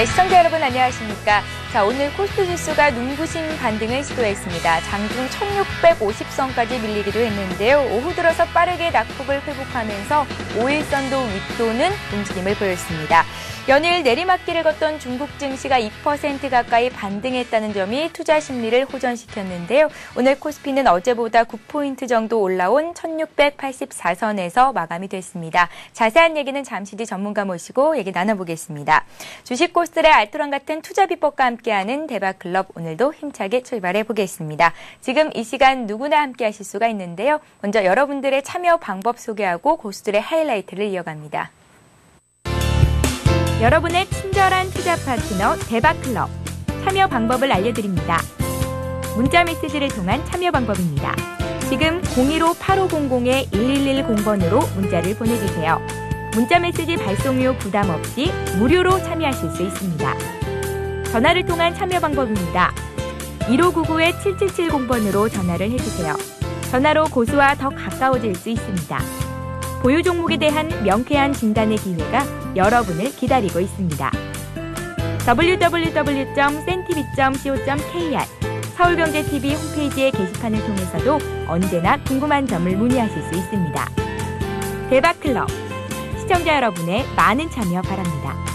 네, 시청자 여러분 안녕하십니까. 자, 오늘 코스피 지수가 눈부신 반등을 시도했습니다. 장중 1650선까지 밀리기도 했는데요. 오후 들어서 빠르게 낙폭을 회복하면서 5일선도 윗도는 움직임을 보였습니다. 연일 내리막길을 걷던 중국 증시가 2% 가까이 반등했다는 점이 투자 심리를 호전시켰는데요. 오늘 코스피는 어제보다 9포인트 정도 올라온 1684선에서 마감이 됐습니다. 자세한 얘기는 잠시 뒤 전문가 모시고 얘기 나눠보겠습니다. 주식 코스들의 알토란 같은 투자 비법과 함께 하는 대박 클럽 오늘도 힘차게 출발해 보겠습니다. 지금 이 시간 누구나 함께 하실 수가 있는데요. 먼저 여러분들의 참여 방법 소개하고 고수들의 하이라이트를 이어갑니다. 여러분의 친절한 투자 파트너 대박 클럽 참여 방법을 알려드립니다. 문자 메시지를 통한 참여 방법입니다. 지금 015-8500-1110번으로 문자를 보내주세요. 문자 메시지 발송료 부담 없이 무료로 참여하실 수 있습니다. 전화를 통한 참여 방법입니다. 1599-7770번으로 전화를 해주세요. 전화로 고수와 더 가까워질 수 있습니다. 보유 종목에 대한 명쾌한 진단의 기회가 여러분을 기다리고 있습니다. www.cntv.co.kr 서울경제TV 홈페이지의 게시판을 통해서도 언제나 궁금한 점을 문의하실 수 있습니다. 대박클럽 시청자 여러분의 많은 참여 바랍니다.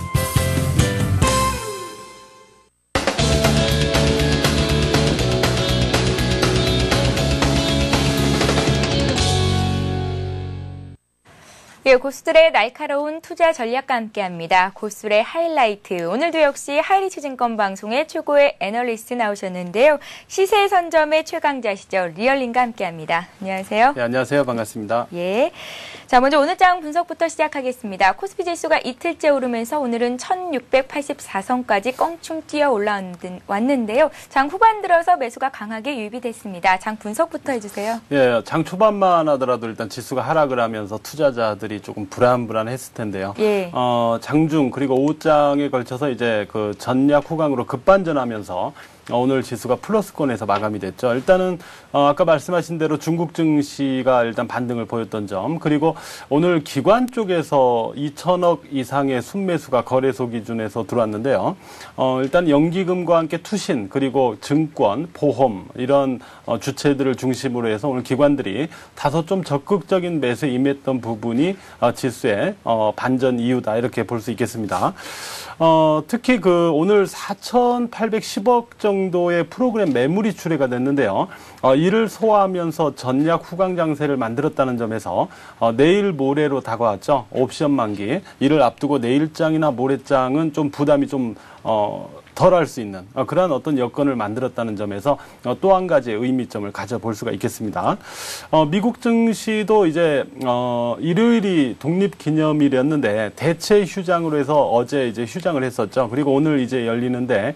예, 고수들의 날카로운 투자 전략과 함께합니다. 고수들의 하이라이트. 오늘도 역시 하이리츠증권 방송의 최고의 애널리스트 나오셨는데요. 시세 선점의 최강자시죠. 리얼링과 함께합니다. 안녕하세요. 네, 안녕하세요. 반갑습니다. 예. 자, 먼저 오늘 장 분석부터 시작하겠습니다. 코스피 지수가 이틀째 오르면서 오늘은 1684선까지 껑충 뛰어 올라왔는데요. 장 후반 들어서 매수가 강하게 유입이 됐습니다. 장 분석부터 해주세요. 예, 장 초반만 하더라도 일단 지수가 하락을 하면서 투자자들이 조금 불안불안했을 텐데요. 예. 어, 장중 그리고 오후장에 걸쳐서 이제 그 전략 후강으로 급반전하면서 어, 오늘 지수가 플러스권에서 마감이 됐죠. 일단은 어, 아까 말씀하신 대로 중국 증시가 일단 반등을 보였던 점 그리고 오늘 기관 쪽에서 2천억 이상의 순매수가 거래소 기준에서 들어왔는데요. 어, 일단 연기금과 함께 투신 그리고 증권, 보험 이런 어, 주체들을 중심으로 해서 오늘 기관들이 다소 좀 적극적인 매수에 임했던 부분이 어, 지수의 어, 반전 이유다 이렇게 볼 수 있겠습니다. 어, 특히 그 오늘 4,810억 정도의 프로그램 매물이 출회가 됐는데요. 어, 이를 소화하면서 전략 후강 장세를 만들었다는 점에서 어, 내일 모레로 다가왔죠. 옵션 만기. 이를 앞두고 내일장이나 모레장은 좀 부담이 좀 어, 덜 할 수 있는 어, 그러한 어떤 여건을 만들었다는 점에서 어, 또 한 가지의 의미점을 가져볼 수가 있겠습니다. 어, 미국 증시도 이제 어, 일요일이 독립기념일이었는데 대체 휴장으로 해서 어제 이제 휴장을 했었죠. 그리고 오늘 이제 열리는데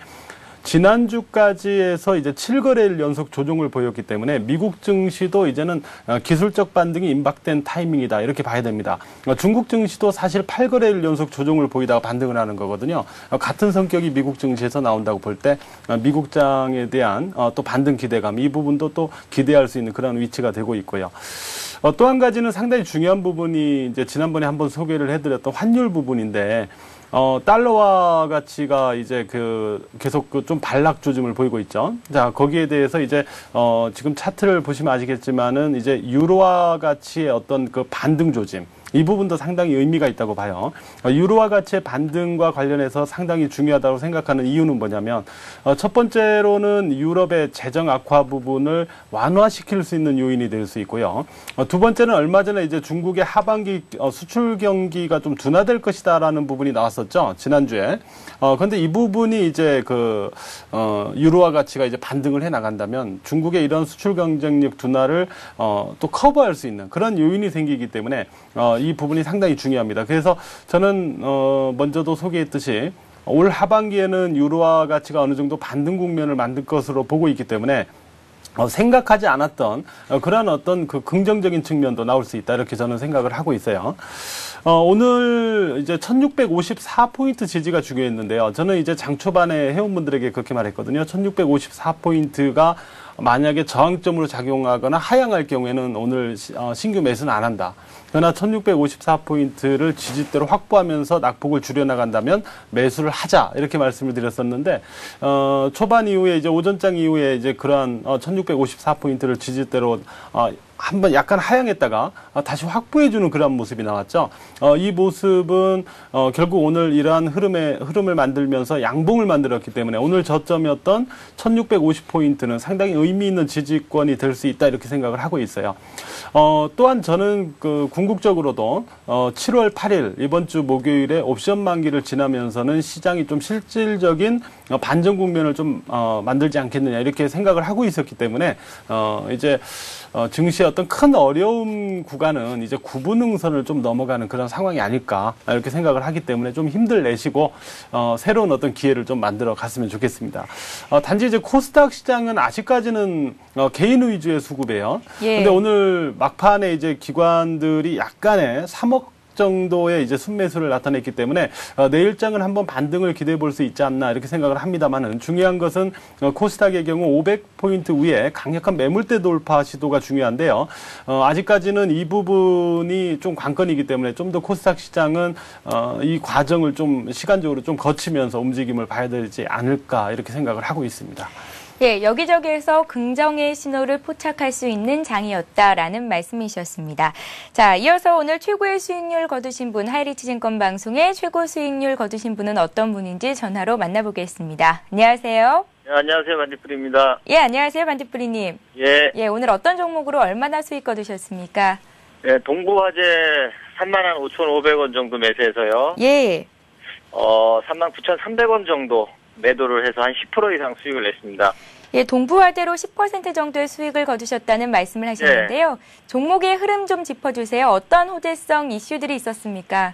지난주까지 해서 이제 7거래일 연속 조정을 보였기 때문에 미국 증시도 이제는 어, 기술적 반등이 임박된 타이밍이다. 이렇게 봐야 됩니다. 어, 중국 증시도 사실 8거래일 연속 조정을 보이다가 반등을 하는 거거든요. 어, 같은 성격이 미국 증시에서 나온다고 볼 때 미국장에 대한 또 반등 기대감 이 부분도 또 기대할 수 있는 그런 위치가 되고 있고요. 어, 또한 가지는 상당히 중요한 부분이 이제 지난번에 한번 소개를 해드렸던 환율 부분인데 어, 달러화 가치가 이제 그 계속 그 좀 반락 조짐을 보이고 있죠. 자, 거기에 대해서 이제 어, 지금 차트를 보시면 아시겠지만은 이제 유로화 가치의 어떤 그 반등 조짐 이 부분도 상당히 의미가 있다고 봐요. 어, 유로화 가치의 반등과 관련해서 상당히 중요하다고 생각하는 이유는 뭐냐면 어, 첫 번째로는 유럽의 재정 악화 부분을 완화시킬 수 있는 요인이 될 수 있고요. 어, 두 번째는 얼마 전에 이제 중국의 하반기 수출 경기가 좀 둔화될 것이다라는 부분이 나왔었죠 지난주에. 어 근데 이 부분이 이제 그 어, 유로화 가치가 이제 반등을 해 나간다면 중국의 이런 수출 경쟁력 둔화를 어, 또 커버할 수 있는 그런 요인이 생기기 때문에 어, 이 부분이 상당히 중요합니다. 그래서 저는 어, 먼저도 소개했듯이 올 하반기에는 유로화 가치가 어느 정도 반등 국면을 만들 것으로 보고 있기 때문에 어, 생각하지 않았던 어, 그러한 어떤 그 긍정적인 측면도 나올 수 있다 이렇게 저는 생각을 하고 있어요. 어, 오늘 이제 1654포인트 지지가 중요했는데요. 저는 이제 장 초반에 회원분들에게 그렇게 말했거든요. 1654포인트가 만약에 저항점으로 작용하거나 하향할 경우에는 오늘 시- 어, 신규 매수는 안 한다. 그러나 1654포인트를 지지대로 확보하면서 낙폭을 줄여나간다면 매수를 하자 이렇게 말씀을 드렸었는데 어, 초반 이후에 이제 오전장 이후에 이제 그러한 어, 1654포인트를 지지대로 어, 한번 약간 하향했다가 어, 다시 확보해주는 그런 모습이 나왔죠. 어, 이 모습은 어, 결국 오늘 이러한 흐름의 흐름을 만들면서 양봉을 만들었기 때문에 오늘 저점이었던 1650포인트는 상당히 의미 있는 지지권이 될 수 있다 이렇게 생각을 하고 있어요. 어, 또한 저는 그 궁극적으로도 어, 7월 8일 이번 주 목요일에 옵션 만기를 지나면서는 시장이 좀 실질적인 어, 반전 국면을 좀 어, 만들지 않겠느냐 이렇게 생각을 하고 있었기 때문에 어, 이제 어, 증시의 어떤 큰 어려움 구간은 이제 구분응선을 좀 넘어가는 그런 상황이 아닐까 이렇게 생각을 하기 때문에 좀 힘들 내시고 어, 새로운 어떤 기회를 좀 만들어 갔으면 좋겠습니다. 어, 단지 이제 코스닥 시장은 아직까지는 어, 개인 위주의 수급이에요. 예. 근데 오늘 막판에 이제 기관들이 약간의 3억 정도의 이제 순매수를 나타냈기 때문에 어, 내일장은 한번 반등을 기대해 볼 수 있지 않나 이렇게 생각을 합니다만은 중요한 것은 어, 코스닥의 경우 500포인트 위에 강력한 매물대 돌파 시도가 중요한데요. 어, 아직까지는 이 부분이 좀 관건이기 때문에 좀 더 코스닥 시장은 어, 이 과정을 좀 시간적으로 좀 거치면서 움직임을 봐야 되지 않을까 이렇게 생각을 하고 있습니다. 예, 여기저기에서 긍정의 신호를 포착할 수 있는 장이었다라는 말씀이셨습니다. 자, 이어서 오늘 최고의 수익률 거두신 분, 하이리치 증권 방송의 최고 수익률 거두신 분은 어떤 분인지 전화로 만나보겠습니다. 안녕하세요. 네, 안녕하세요. 반디풀입니다. 예, 안녕하세요, 반디프리님. 예, 예, 오늘 어떤 종목으로 얼마나 수익 거두셨습니까? 예, 동부화재 3만 5,500원 정도 매수해서요. 예, 어, 3만 9,300원 정도 매도를 해서 한 10% 이상 수익을 냈습니다. 예, 동부화재로 10% 정도의 수익을 거두셨다는 말씀을 하셨는데요. 종목의 흐름 좀 짚어주세요. 어떤 호재성 이슈들이 있었습니까?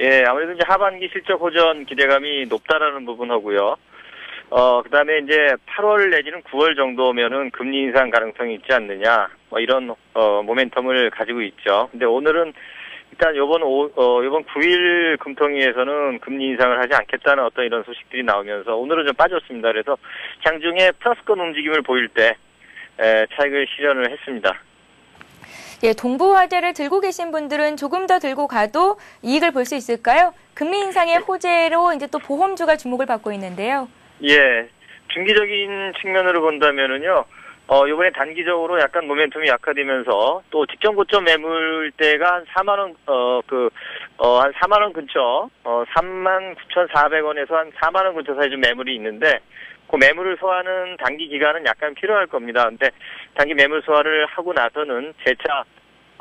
예, 아무래도 이제 하반기 실적 호전 기대감이 높다라는 부분하고요. 어, 그 다음에 이제 8월 내지는 9월 정도면은 금리 인상 가능성이 있지 않느냐. 뭐 이런, 어, 모멘텀을 가지고 있죠. 근데 오늘은 일단 요번 오, 어, 요번 9일 금통위에서는 금리 인상을 하지 않겠다는 어떤 이런 소식들이 나오면서 오늘은 좀 빠졌습니다. 그래서 장중에 플러스권 움직임을 보일 때, 에, 차익을 실현을 했습니다. 예, 동부화재를 들고 계신 분들은 조금 더 들고 가도 이익을 볼 수 있을까요? 금리 인상의 호재로 이제 또 보험주가 주목을 받고 있는데요. 예, 중기적인 측면으로 본다면은요, 어, 요번에 단기적으로 약간 모멘텀이 약화되면서 또 직전 고점 매물대가 한 4만원, 어, 그, 어, 한 4만원 근처, 어, 3만 9,400원에서 한 4만원 근처 사이 좀 매물이 있는데, 그 매물을 소화하는 단기 기간은 약간 필요할 겁니다. 근데 단기 매물 소화를 하고 나서는 재차,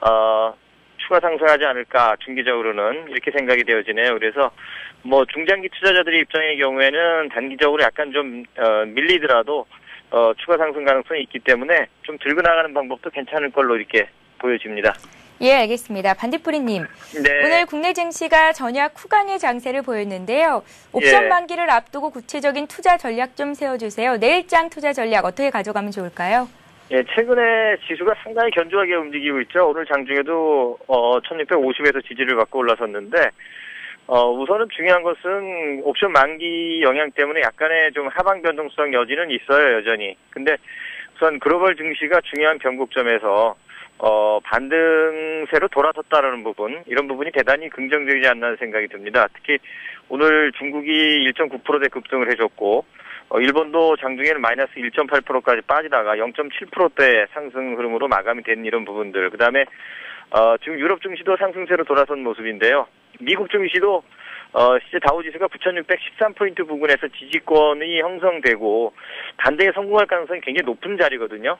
어, 추가 상승하지 않을까, 중기적으로는 이렇게 생각이 되어지네요. 그래서 뭐 중장기 투자자들의 입장의 경우에는 단기적으로 약간 좀 어, 밀리더라도 어, 추가 상승 가능성이 있기 때문에 좀 들고 나가는 방법도 괜찮을 걸로 이렇게 보여집니다. 예, 알겠습니다. 반디프리님. 네. 오늘 국내 증시가 전약 후강의 장세를 보였는데요. 옵션 예. 만기를 앞두고 구체적인 투자 전략 좀 세워주세요. 내일장 투자 전략 어떻게 가져가면 좋을까요? 예, 최근에 지수가 상당히 견조하게 움직이고 있죠. 오늘 장중에도 어, 1650에서 지지를 받고 올라섰는데 어, 우선은 중요한 것은 옵션 만기 영향 때문에 약간의 좀 하방 변동성 여지는 있어요, 여전히. 근데 우선 글로벌 증시가 중요한 변곡점에서 어, 반등세로 돌아섰다라는 부분, 이런 부분이 대단히 긍정적이지 않나 생각이 듭니다. 특히 오늘 중국이 1.9%대 급등을 해줬고, 어, 일본도 장중에는 마이너스 1.8%까지 빠지다가 0.7%대 상승 흐름으로 마감이 된 이런 부분들. 그 다음에, 어, 지금 유럽 증시도 상승세로 돌아선 모습인데요. 미국 증시도, 어, 실제 다우지수가 9,613포인트 부근에서 지지권이 형성되고, 반대에 성공할 가능성이 굉장히 높은 자리거든요.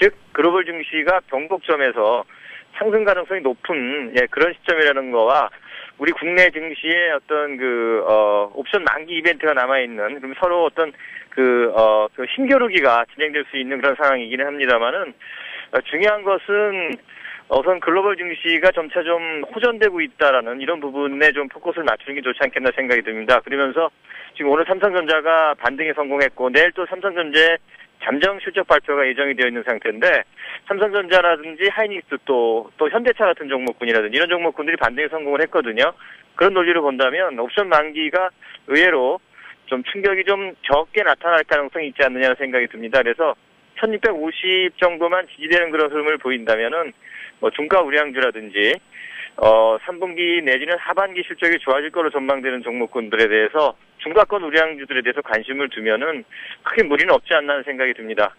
즉, 글로벌 증시가 변곡점에서 상승 가능성이 높은, 예, 그런 시점이라는 거와, 우리 국내 증시의 어떤 그, 어, 옵션 만기 이벤트가 남아 있는, 그럼 서로 어떤 그, 어, 그 힘겨루기가 진행될 수 있는 그런 상황이기는 합니다만은, 어, 중요한 것은, 우선 글로벌 증시가 점차 좀 호전되고 있다라는 이런 부분에 좀 포커스를 맞추는 게 좋지 않겠나 생각이 듭니다. 그러면서 지금 오늘 삼성전자가 반등에 성공했고, 내일 또 삼성전자 잠정 실적 발표가 예정이 되어 있는 상태인데 삼성전자라든지 하이닉스 또, 또 현대차 같은 종목군이라든지 이런 종목군들이 반등에 성공을 했거든요. 그런 논리로 본다면 옵션 만기가 의외로 좀 충격이 좀 적게 나타날 가능성이 있지 않느냐는 생각이 듭니다. 그래서 1650 정도만 지지되는 그런 흐름을 보인다면은 뭐 중가 우량주라든지 어 3분기 내지는 하반기 실적이 좋아질 거로 전망되는 종목군들에 대해서 중가권 우량주들에 대해서 관심을 두면은 크게 무리는 없지 않나 하는 생각이 듭니다.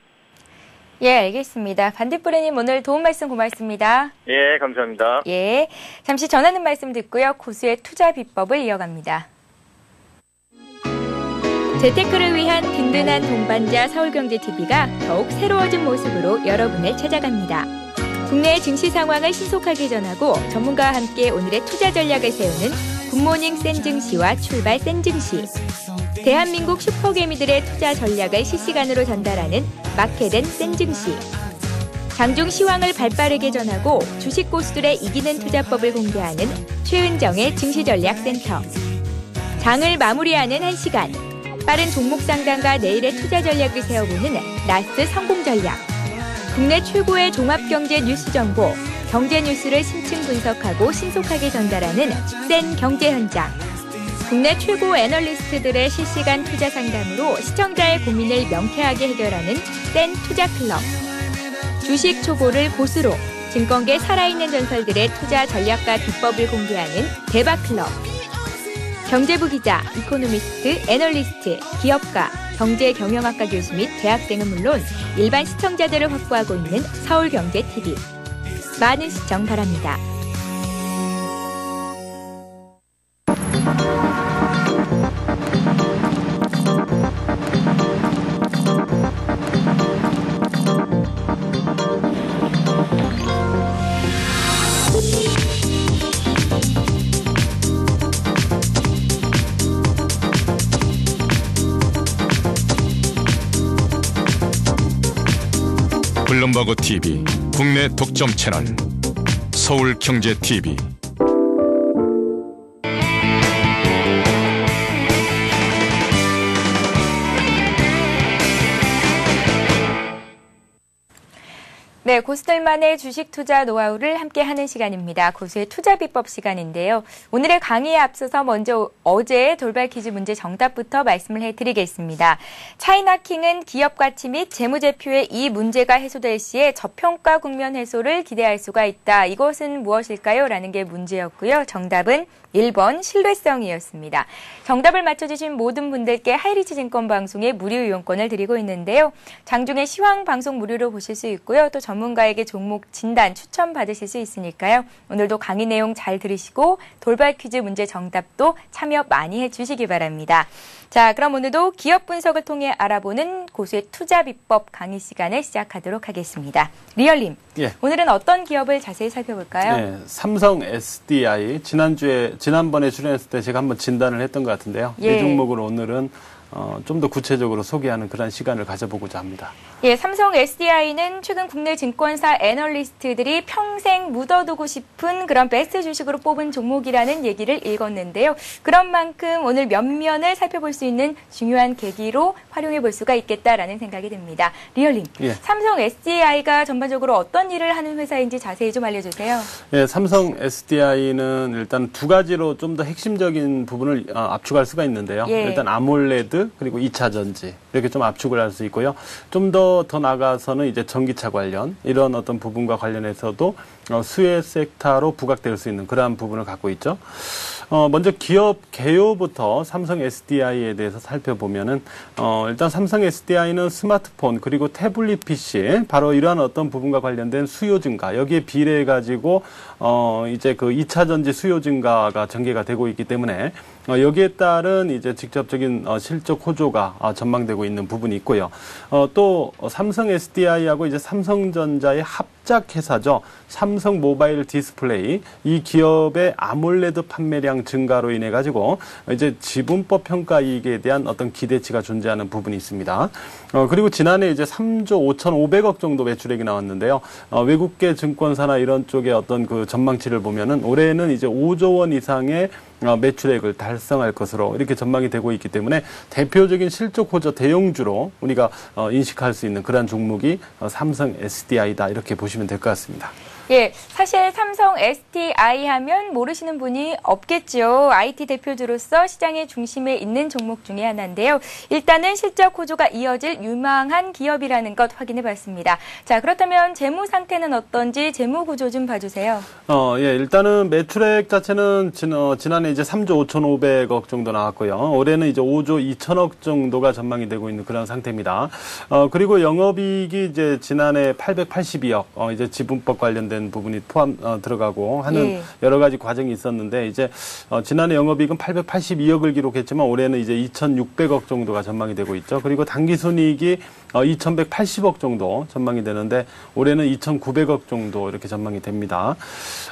예, 알겠습니다. 반딧불이님 오늘 도움 말씀 고맙습니다. 예, 감사합니다. 예, 잠시 전하는 말씀 듣고요. 고수의 투자 비법을 이어갑니다. 재테크를 위한 든든한 동반자 서울경제TV가 더욱 새로워진 모습으로 여러분을 찾아갑니다. 국내 증시 상황을 신속하게 전하고 전문가와 함께 오늘의 투자 전략을 세우는 굿모닝 센증시와 출발 센증시. 대한민국 슈퍼개미들의 투자 전략을 실시간으로 전달하는 마케된 센증시. 장중 시황을 발빠르게 전하고 주식 고수들의 이기는 투자법을 공개하는 최은정의 증시전략센터. 장을 마무리하는 한 시간. 빠른 종목 상담과 내일의 투자 전략을 세워보는 나스 성공 전략. 국내 최고의 종합 경제 뉴스 정보, 경제 뉴스를 심층 분석하고 신속하게 전달하는 센 경제 현장. 국내 최고 애널리스트들의 실시간 투자 상담으로 시청자의 고민을 명쾌하게 해결하는 센 투자 클럽. 주식 초보를 고수로 증권계 살아있는 전설들의 투자 전략과 비법을 공개하는 대박 클럽. 경제부 기자, 이코노미스트, 애널리스트, 기업가, 경제 경영학과 교수 및 대학생은 물론 일반 시청자들을 확보하고 있는 서울경제TV. 많은 시청 바랍니다. 블룸버그 TV 국내 독점 채널 서울 경제 TV 네, 고수들만의 주식 투자 노하우를 함께 하는 시간입니다. 고수의 투자 비법 시간인데요. 오늘의 강의에 앞서서 먼저 어제의 돌발 퀴즈 문제 정답부터 말씀을 해드리겠습니다. 차이나킹은 기업 가치 및 재무제표의 이 문제가 해소될 시에 저평가 국면 해소를 기대할 수가 있다. 이것은 무엇일까요? 라는 게 문제였고요. 정답은 1번 신뢰성이었습니다. 정답을 맞춰주신 모든 분들께 하이리치 증권 방송의 무료 이용권을 드리고 있는데요. 장중에 시황 방송 무료로 보실 수 있고요. 또 전문가에게 종목 진단 추천 받으실 수 있으니까요. 오늘도 강의 내용 잘 들으시고 돌발 퀴즈 문제 정답도 참여 많이 해주시기 바랍니다. 자, 그럼 오늘도 기업 분석을 통해 알아보는 고수의 투자 비법 강의 시간을 시작하도록 하겠습니다. 리얼님, 예. 오늘은 어떤 기업을 자세히 살펴볼까요? 네, 삼성 SDI 지난주에 지난번에 출연했을 때 제가 한번 진단을 했던 것 같은데요. 예. 이 종목을 오늘은 어, 좀 더 구체적으로 소개하는 그런 시간을 가져보고자 합니다. 예, 삼성 SDI는 최근 국내 증권사 애널리스트들이 평생 묻어두고 싶은 그런 베스트 주식으로 뽑은 종목이라는 얘기를 읽었는데요. 그런 만큼 오늘 면면을 살펴볼 수 있는 중요한 계기로 활용해 볼 수가 있겠다라는 생각이 듭니다. 리얼님, 예. 삼성 SDI가 전반적으로 어떤 일을 하는 회사인지 자세히 좀 알려주세요. 예, 삼성 SDI는 일단 두 가지로 좀 더 핵심적인 부분을 어, 압축할 수가 있는데요. 예. 일단 아몰레드 그리고 2차 전지 이렇게 좀 압축을 할 수 있고요. 좀 더더 나가서는 이제 전기차 관련 이런 어떤 부분과 관련해서도 어, 수혜 섹터로 부각될 수 있는 그러한 부분을 갖고 있죠. 어, 먼저 기업 개요부터 삼성 SDI에 대해서 살펴보면은, 어, 일단 삼성 SDI는 스마트폰 그리고 태블릿 PC, 바로 이러한 어떤 부분과 관련된 수요 증가, 여기에 비례해 가지고, 어, 이제 그 2차 전지 수요 증가가 전개가 되고 있기 때문에, 어, 여기에 따른 이제 직접적인 어, 실적 호조가 어, 전망되고 있는 부분이 있고요. 어, 또 어, 삼성 SDI하고 이제 삼성전자의 합 작 회사죠. 삼성 모바일 디스플레이 이 기업의 아몰레드 판매량 증가로 인해 가지고 이제 지분법 평가 이익에 대한 어떤 기대치가 존재하는 부분이 있습니다. 어, 그리고 지난해 이제 3조 5,500억 정도 매출액이 나왔는데요. 어, 외국계 증권사나 이런 쪽의 어떤 그 전망치를 보면은 올해는 이제 5조 원 이상의 어, 매출액을 달성할 것으로 이렇게 전망이 되고 있기 때문에 대표적인 실적 호조 대형주로 우리가 어, 인식할 수 있는 그러한 종목이 어, 삼성 SDI다 이렇게 보시면 될 것 같습니다. 예, 사실 삼성 STI 하면 모르시는 분이 없겠죠. IT 대표주로서 시장의 중심에 있는 종목 중에 하나인데요. 일단은 실적 호조가 이어질 유망한 기업이라는 것 확인해 봤습니다. 자, 그렇다면 재무 상태는 어떤지 재무 구조 좀 봐주세요. 어, 예, 일단은 매출액 자체는 진, 어, 지난해 이제 3조 5,500억 정도 나왔고요. 올해는 이제 5조 2천억 정도가 전망이 되고 있는 그런 상태입니다. 어, 그리고 영업이익이 이제 지난해 882억, 어, 이제 지분법 관련된 부분이 포함, 어, 들어가고 하는 예. 여러 가지 과정이 있었는데 이제 어, 지난해 영업이익은 882억을 기록했지만 올해는 이제 2,600억 정도가 전망이 되고 있죠. 그리고 당기순이익이 어, 2,180억 정도 전망이 되는데 올해는 2,900억 정도 이렇게 전망이 됩니다.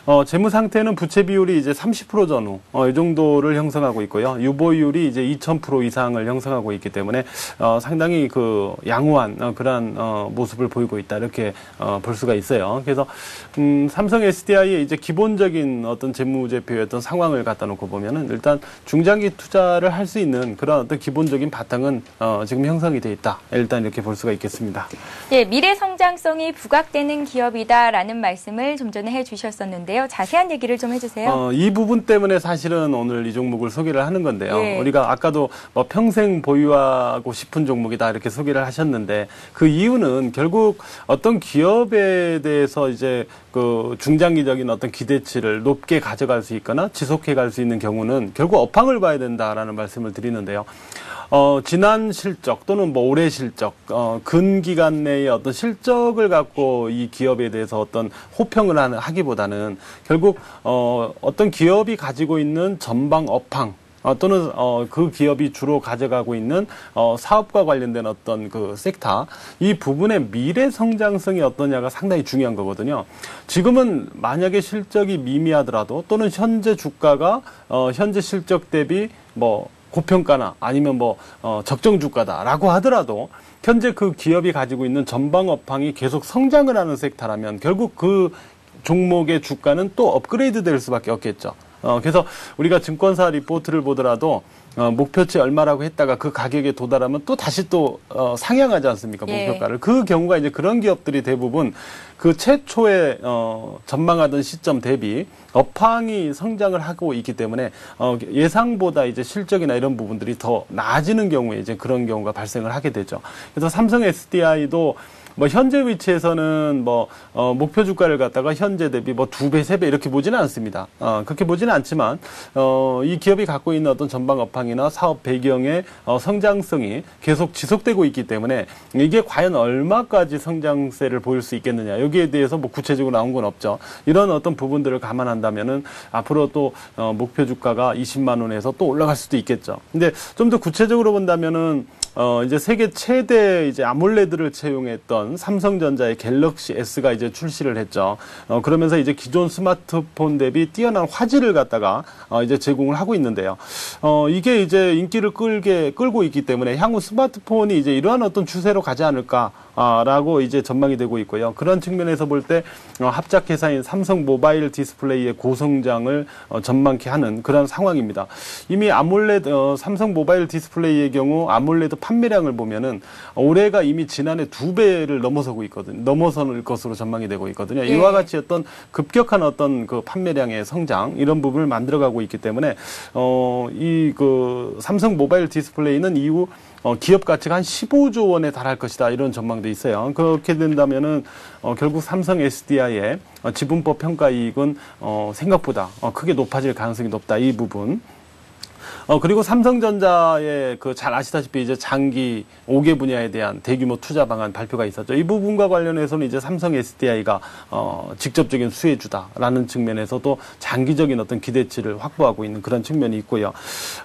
어, 재무 상태는 부채 비율이 이제 30% 전후 어, 이 정도를 형성하고 있고요. 유보율이 이제 2,000% 이상을 형성하고 있기 때문에 어, 상당히 그 양호한 어, 그러한 어, 모습을 보이고 있다 이렇게 어, 볼 수가 있어요. 그래서 음, 삼성 SDI의 이제 기본적인 어떤 재무제표의 어떤 상황을 갖다 놓고 보면은 일단 중장기 투자를 할 수 있는 그런 어떤 기본적인 바탕은 어, 지금 형성이 돼 있다. 일단 이렇게 볼 수가 있겠습니다. 예, 미래 성장성이 부각되는 기업이다라는 말씀을 좀 전에 해주셨었는데요. 자세한 얘기를 좀 해주세요. 어, 이 부분 때문에 사실은 오늘 이 종목을 소개를 하는 건데요. 예. 우리가 아까도 뭐 평생 보유하고 싶은 종목이다 이렇게 소개를 하셨는데 그 이유는 결국 어떤 기업에 대해서 이제 그 중장기적인 어떤 기대치를 높게 가져갈 수 있거나 지속해 갈 수 있는 경우는 결국 업황을 봐야 된다라는 말씀을 드리는데요. 어, 지난 실적 또는 뭐 올해 실적, 어, 근 기간 내의 어떤 실적을 갖고 이 기업에 대해서 어떤 호평을 하는, 하기보다는 결국, 어, 어떤 기업이 가지고 있는 전방 업황, 어, 또는 어, 그 기업이 주로 가져가고 있는 어, 사업과 관련된 어떤 그 섹터 이 부분의 미래 성장성이 어떠냐가 상당히 중요한 거거든요. 지금은 만약에 실적이 미미하더라도 또는 현재 주가가 어, 현재 실적 대비 뭐 고평가나 아니면 뭐 어, 적정 주가다라고 하더라도 현재 그 기업이 가지고 있는 전방 업황이 계속 성장을 하는 섹터라면 결국 그 종목의 주가는 또 업그레이드 될 수밖에 없겠죠. 어, 그래서 우리가 증권사 리포트를 보더라도 어, 목표치 얼마라고 했다가 그 가격에 도달하면 또 다시 또 어, 상향하지 않습니까 예. 목표가를 그 경우가 이제 그런 기업들이 대부분 그 최초에 어, 전망하던 시점 대비 업황이 성장을 하고 있기 때문에 어, 예상보다 이제 실적이나 이런 부분들이 더 나아지는 경우에 이제 그런 경우가 발생을 하게 되죠. 그래서 삼성 SDI도 뭐 현재 위치에서는 뭐 어, 목표 주가를 갖다가 현재 대비 뭐 두 배, 세 배 이렇게 보지는 않습니다. 어, 그렇게 보지는 않지만 어, 이 기업이 갖고 있는 어떤 전방 업황이나 사업 배경의 어, 성장성이 계속 지속되고 있기 때문에 이게 과연 얼마까지 성장세를 보일 수 있겠느냐 여기에 대해서 뭐 구체적으로 나온 건 없죠. 이런 어떤 부분들을 감안한다면은 앞으로 또 어, 목표 주가가 20만 원에서 또 올라갈 수도 있겠죠. 근데 좀 더 구체적으로 본다면은 어, 이제 세계 최대 이제 아몰레드를 채용했던 삼성전자의 갤럭시 S가 이제 출시를 했죠. 어, 그러면서 이제 기존 스마트폰 대비 뛰어난 화질을 갖다가 어, 이제 제공을 하고 있는데요. 어, 이게 이제 인기를 끌게 끌고 있기 때문에 향후 스마트폰이 이제 이러한 어떤 추세로 가지 않을까. 아, 라고 이제 전망이 되고 있고요. 그런 측면에서 볼때 어, 합작 회사인 삼성 모바일 디스플레이의 고성장을 어, 전망케 하는 그런 상황입니다. 이미 아몰레드 어, 삼성 모바일 디스플레이의 경우 아몰레드 판매량을 보면은 올해가 이미 지난해 두 배를 넘어서고 있거든요. 넘어서는 것으로 전망이 되고 있거든요. 예. 이와 같이 어떤 급격한 어떤 그 판매량의 성장 이런 부분을 만들어가고 있기 때문에 어, 이 그 삼성 모바일 디스플레이는 이후 어, 기업 가치가 한 15조 원에 달할 것이다 이런 전망도 있어요. 그렇게 된다면은 어, 결국 삼성 SDI의 어, 지분법 평가 이익은 어, 생각보다 어, 크게 높아질 가능성이 높다 이 부분. 어, 그리고 삼성전자의 그 잘 아시다시피 이제 장기 5개 분야에 대한 대규모 투자 방안 발표가 있었죠. 이 부분과 관련해서는 이제 삼성 SDI가 어, 직접적인 수혜주다라는 측면에서도 장기적인 어떤 기대치를 확보하고 있는 그런 측면이 있고요.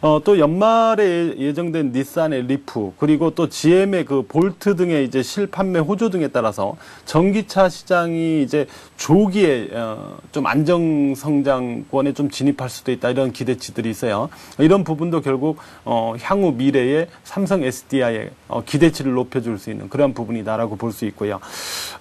어, 또 연말에 예정된 닛산의 리프 그리고 또 GM의 그 볼트 등의 이제 실판매 호조 등에 따라서 전기차 시장이 이제 조기에 어, 좀 안정 성장권에 좀 진입할 수도 있다 이런 기대치들이 있어요. 이런 부분도 결국 어, 향후 미래에 삼성 SDI의 어, 기대치를 높여줄 수 있는 그런 부분이다라고 볼 수 있고요.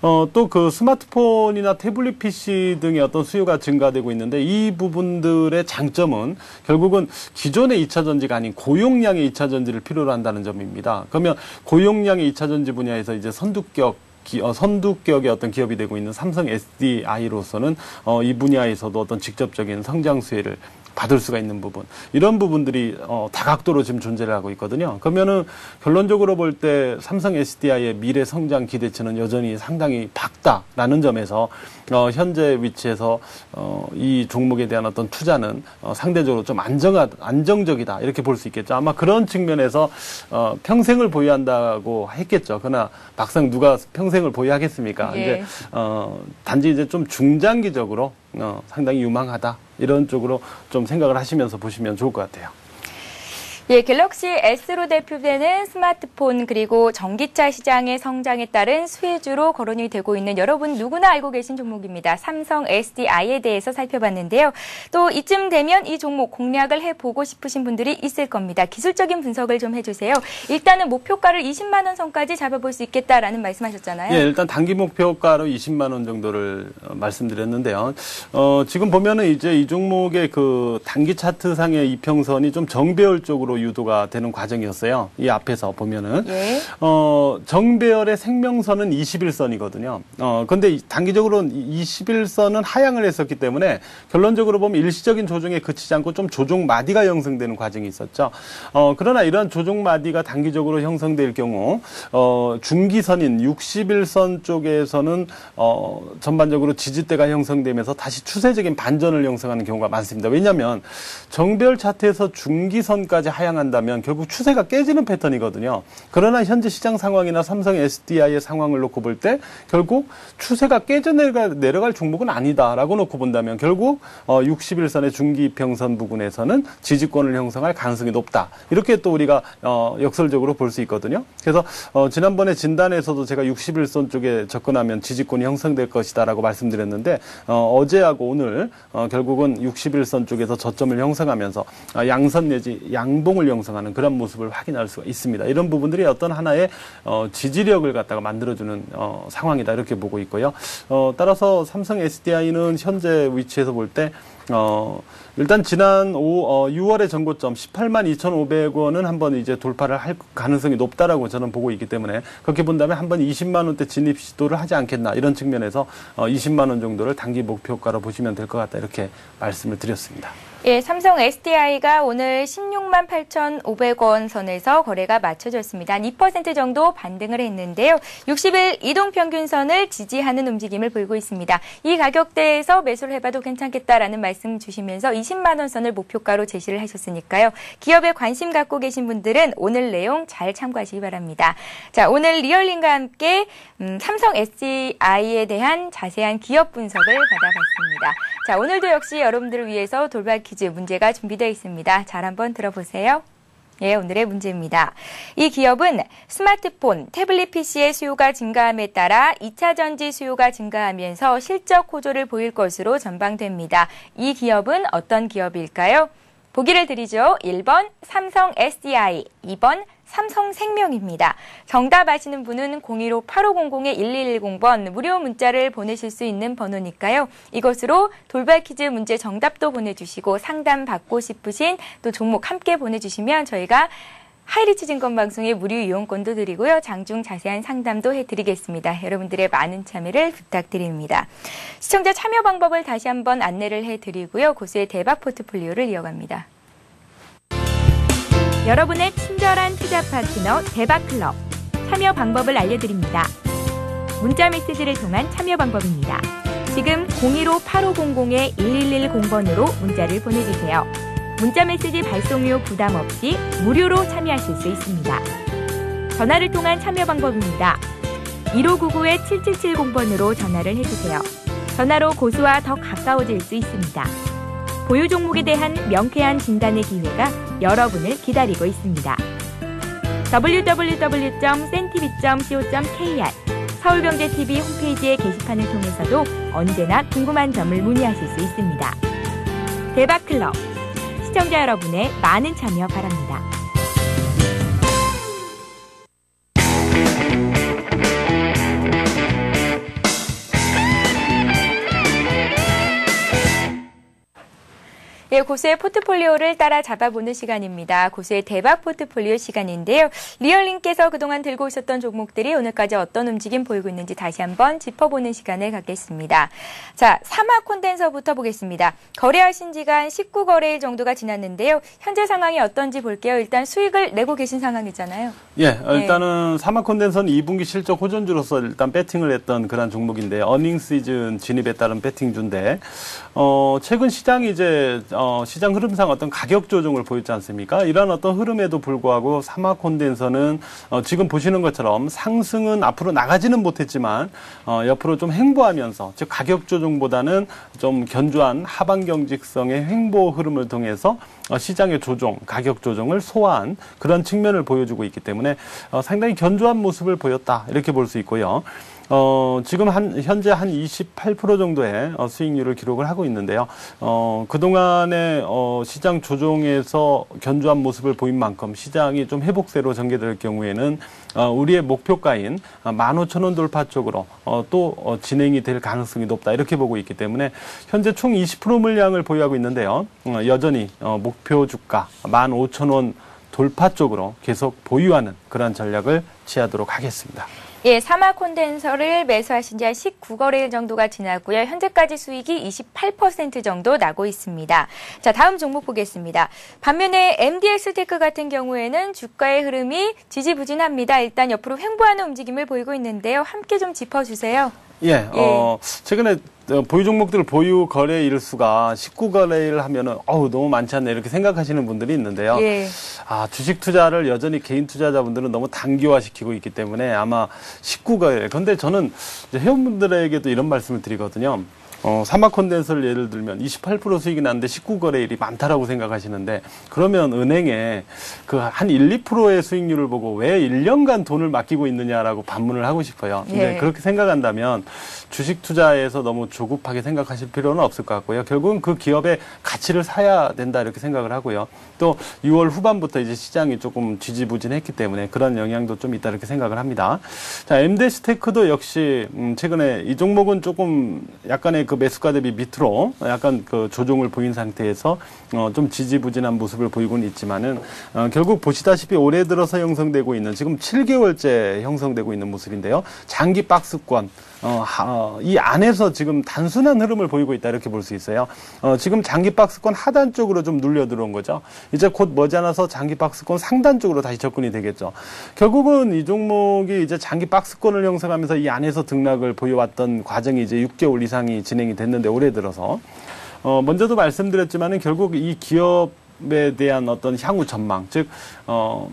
어, 또 그 스마트폰이나 태블릿 PC 등의 어떤 수요가 증가되고 있는데 이 부분들의 장점은 결국은 기존의 2차 전지가 아닌 고용량의 2차 전지를 필요로 한다는 점입니다. 그러면 고용량의 2차 전지 분야에서 이제 선두격 기- 어, 선두격의 어떤 기업이 되고 있는 삼성 SDI로서는 어, 이 분야에서도 어떤 직접적인 성장 수혜를 받을 수가 있는 부분 이런 부분들이 어, 다각도로 지금 존재를 하고 있거든요. 그러면은 결론적으로 볼 때 삼성 SDI의 미래 성장 기대치는 여전히 상당히 밝다라는 점에서 어, 현재 위치에서 어, 이 종목에 대한 어떤 투자는 어, 상대적으로 좀 안정하, 안정적이다 이렇게 볼 수 있겠죠. 아마 그런 측면에서 어, 평생을 보유한다고 했겠죠. 그러나 막상 누가 평생을 보유하겠습니까? 예. 이제 어, 단지 이제 좀 중장기적으로 어, 상당히 유망하다 이런 쪽으로 좀 생각을 하시면서 보시면 좋을 것 같아요. 예, 갤럭시 S로 대표되는 스마트폰 그리고 전기차 시장의 성장에 따른 수혜주로 거론이 되고 있는 여러분 누구나 알고 계신 종목입니다. 삼성 SDI에 대해서 살펴봤는데요. 또 이쯤 되면 이 종목 공략을 해보고 싶으신 분들이 있을 겁니다. 기술적인 분석을 좀 해주세요. 일단은 목표가를 20만 원 선까지 잡아볼 수 있겠다라는 말씀하셨잖아요. 예, 일단 단기 목표가로 20만 원 정도를 어, 말씀드렸는데요. 어, 지금 보면은 이제 이 종목의 그 단기 차트상의 이평선이 좀 정배열 쪽으로 유도가 되는 과정이었어요. 이 앞에서 보면은 예. 어, 정배열의 생명선은 21선이거든요. 어, 근데 이- 단기적으로 21선은 하향을 했었기 때문에 결론적으로 보면 일시적인 조정에 그치지 않고 좀 조정 마디가 형성되는 과정이 있었죠. 어, 그러나 이런 조정 마디가 단기적으로 형성될 경우, 어, 중기선인 61선 쪽에서는, 어, 전반적으로 지지대가 형성되면서 다시 추세적인 반전을 형성하는 경우가 많습니다. 왜냐하면 정배열 차트에서 중기선까지 하향 한다면 결국 추세가 깨지는 패턴이거든요. 그러나 현재 시장 상황이나 삼성 SDI의 상황을 놓고 볼 때 결국 추세가 깨져 내려갈 종목은 아니다라고 놓고 본다면 결국 어, 61선의 중기 평선 부근에서는 지지권을 형성할 가능성이 높다. 이렇게 또 우리가 어, 역설적으로 볼 수 있거든요. 그래서 어, 지난번에 진단에서도 제가 61선 쪽에 접근하면 지지권이 형성될 것이다라고 말씀드렸는데 어, 어제하고 오늘 어, 결국은 61선 쪽에서 저점을 형성하면서 아, 양선 내지 양봉 을 형성하는 그런 모습을 확인할 수가 있습니다. 이런 부분들이 어떤 하나의 어, 지지력을 갖다가 만들어주는 어, 상황이다 이렇게 보고 있고요. 어, 따라서 삼성 SDI는 현재 위치에서 볼 때 어, 일단 지난 오, 어, 6월의 전고점 18만 2,500원은 한번 이제 돌파를 할 가능성이 높다라고 저는 보고 있기 때문에 그렇게 본다면 한번 20만 원대 진입 시도를 하지 않겠나 이런 측면에서 어, 20만 원 정도를 단기 목표가로 보시면 될 것 같다 이렇게 말씀을 드렸습니다. 예, 삼성 SDI가 오늘 16만 8,500원 선에서 거래가 맞춰졌습니다. 한 2% 정도 반등을 했는데요. 60일 이동 평균선을 지지하는 움직임을 보이고 있습니다. 이 가격대에서 매수를 해봐도 괜찮겠다라는 말씀 주시면서 20만 원 선을 목표가로 제시를 하셨으니까요. 기업에 관심 갖고 계신 분들은 오늘 내용 잘 참고하시기 바랍니다. 자, 오늘 리얼링과 함께 음, 삼성 SDI에 대한 자세한 기업 분석을 받아봤습니다. 자, 오늘도 역시 여러분들을 위해서 돌발 퀴즈 문제가 준비되어 있습니다. 잘 한번 들어보세요. 예, 오늘의 문제입니다. 이 기업은 스마트폰, 태블릿 PC의 수요가 증가함에 따라 2차 전지 수요가 증가하면서 실적 호조를 보일 것으로 전망됩니다. 이 기업은 어떤 기업일까요? 보기를 드리죠. 1번 삼성 SDI, 2번 삼성생명입니다. 정답 아시는 분은 015-8500-1110번 무료 문자를 보내실 수 있는 번호니까요. 이것으로 돌발 퀴즈 문제 정답도 보내주시고 상담 받고 싶으신 또 종목 함께 보내주시면 저희가 하이리치 증권방송의 무료 이용권도 드리고요. 장중 자세한 상담도 해드리겠습니다. 여러분들의 많은 참여를 부탁드립니다. 시청자 참여 방법을 다시 한번 안내를 해드리고요. 고수의 대박 포트폴리오를 이어갑니다. 여러분의 친절한 투자 파트너 대박클럽 참여 방법을 알려드립니다. 문자 메시지를 통한 참여 방법입니다. 지금 015-8500-1110번으로 문자를 보내주세요. 문자 메시지 발송료 부담 없이 무료로 참여하실 수 있습니다. 전화를 통한 참여 방법입니다. 1599-7770번으로 전화를 해주세요. 전화로 고수와 더 가까워질 수 있습니다. 보유 종목에 대한 명쾌한 진단의 기회가 여러분을 기다리고 있습니다. www.cntv.co.kr 서울경제TV 홈페이지의 게시판을 통해서도 언제나 궁금한 점을 문의하실 수 있습니다. 대박클럽 시청자 여러분의 많은 참여 바랍니다. 예, 고수의 포트폴리오를 따라 잡아보는 시간입니다. 고수의 대박 포트폴리오 시간인데요. 리얼님께서 그동안 들고 오셨던 종목들이 오늘까지 어떤 움직임 보이고 있는지 다시 한번 짚어보는 시간을 갖겠습니다. 자, 사막 콘덴서부터 보겠습니다. 거래하신 지가 한 19거래일 정도가 지났는데요. 현재 상황이 어떤지 볼게요. 일단 수익을 내고 계신 상황이잖아요. 예, 어, 일단은 사막 콘덴서는 2분기 실적 호전주로서 일단 배팅을 했던 그런 종목인데 어닝 시즌 진입에 따른 배팅주인데 어, 최근 시장이 이제 어, 시장 흐름상 어떤 가격 조정을 보였지 않습니까? 이런 어떤 흐름에도 불구하고 사막 콘덴서는 어, 지금 보시는 것처럼 상승은 앞으로 나가지는 못했지만 어, 옆으로 좀 횡보하면서 즉 가격 조정보다는 좀 견조한 하방 경직성의 횡보 흐름을 통해서 어, 시장의 조정, 가격 조정을 소화한 그런 측면을 보여주고 있기 때문에 어, 상당히 견조한 모습을 보였다 이렇게 볼 수 있고요. 어, 지금 한, 현재 한 28% 정도의 어, 수익률을 기록을 하고 있는데요. 어, 그동안의 어, 시장 조정에서 견조한 모습을 보인 만큼 시장이 좀 회복세로 전개될 경우에는 어, 우리의 목표가인 15,000원 돌파 쪽으로 어, 또 어, 진행이 될 가능성이 높다 이렇게 보고 있기 때문에 현재 총 20% 물량을 보유하고 있는데요. 어, 여전히 어, 목표 주가 15,000원 돌파 쪽으로 계속 보유하는 그런 전략을 취하도록 하겠습니다. 예, 사막 콘덴서를 매수하신 지 한 19거래일 정도가 지났고요. 현재까지 수익이 28% 정도 나고 있습니다. 자, 다음 종목 보겠습니다. 반면에 MDS 테크 같은 경우에는 주가의 흐름이 지지부진합니다. 일단 옆으로 횡보하는 움직임을 보이고 있는데요. 함께 좀 짚어주세요. 예, 어, 최근에 어, 보유 종목들 보유 거래 일수가 19거래일 하면은 어우 너무 많지 않네 이렇게 생각하시는 분들이 있는데요. 예. 아 주식 투자를 여전히 개인 투자자분들은 너무 단기화시키고 있기 때문에 아마 19거래일. 근데 저는 회원분들에게도 이런 말씀을 드리거든요. 어, 사막 콘덴서를 예를 들면 28% 수익이 났는데 19거래일이 많다라고 생각하시는데 그러면 은행에 그 한 1, 2%의 수익률을 보고 왜 1년간 돈을 맡기고 있느냐라고 반문을 하고 싶어요. 근데 예. 그렇게 생각한다면 주식 투자에서 너무 조급하게 생각하실 필요는 없을 것 같고요. 결국은 그 기업의 가치를 사야 된다 이렇게 생각을 하고요. 또 6월 후반부터 이제 시장이 조금 지지부진했기 때문에 그런 영향도 좀 있다 이렇게 생각을 합니다. 자, 엠데스테크도 역시 음, 최근에 이 종목은 조금 약간의 그 매수가 대비 밑으로 약간 그 조정을 보인 상태에서 어, 좀 지지부진한 모습을 보이고는 있지만은 어, 결국 보시다시피 올해 들어서 형성되고 있는 지금 7개월째 형성되고 있는 모습인데요. 장기 박스권 어, 하, 이 안에서 지금 단순한 흐름을 보이고 있다 이렇게 볼 수 있어요. 어, 지금 장기 박스권 하단 쪽으로 좀 눌려 들어온 거죠. 이제 곧 머지않아서 장기 박스권 상단 쪽으로 다시 접근이 되겠죠. 결국은 이 종목이 이제 장기 박스권을 형성하면서 이 안에서 등락을 보여왔던 과정이 이제 6개월 이상이 진행이 됐는데 올해 들어서 어, 먼저도 말씀드렸지만은 결국 이 기업에 대한 어떤 향후 전망, 즉, 어,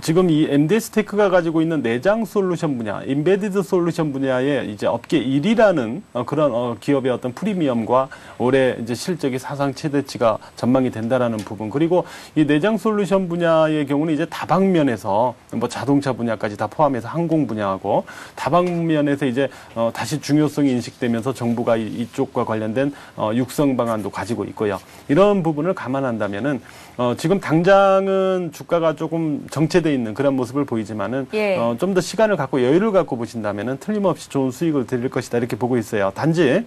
지금 이 MD스테크가 가지고 있는 내장 솔루션 분야, 인베디드 솔루션 분야의 이제 업계 1위라는 어, 그런 어, 기업의 어떤 프리미엄과 올해 이제 실적이 사상 최대치가 전망이 된다라는 부분 그리고 이 내장 솔루션 분야의 경우는 이제 다방면에서 뭐 자동차 분야까지 다 포함해서 항공 분야하고 다방면에서 이제 어, 다시 중요성이 인식되면서 정부가 이, 이쪽과 관련된 어, 육성 방안도 가지고 있고요. 이런 부분을 감안한다면은 어, 지금 당장은 주가가 조금 정체돼 있는 그런 모습을 보이지만은 예. 어, 좀 더 시간을 갖고 여유를 갖고 보신다면은 틀림없이 좋은 수익을 드릴 것이다 이렇게 보고 있어요. 단지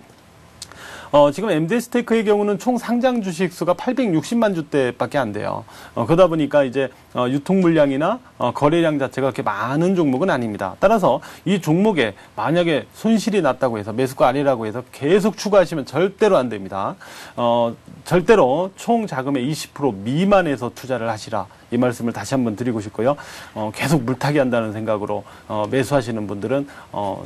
어, 지금 MD스테이크의 경우는 총 상장 주식 수가 860만 주대밖에 안 돼요. 어, 그러다 보니까 이제 어, 유통 물량이나 어, 거래량 자체가 그렇게 많은 종목은 아닙니다. 따라서 이 종목에 만약에 손실이 났다고 해서 매수가 아니라고 해서 계속 추가하시면 절대로 안 됩니다. 어, 절대로 총 자금의 20% 미만에서 투자를 하시라. 이 말씀을 다시 한번 드리고 싶고요. 어, 계속 물타기 한다는 생각으로 어, 매수하시는 분들은 어,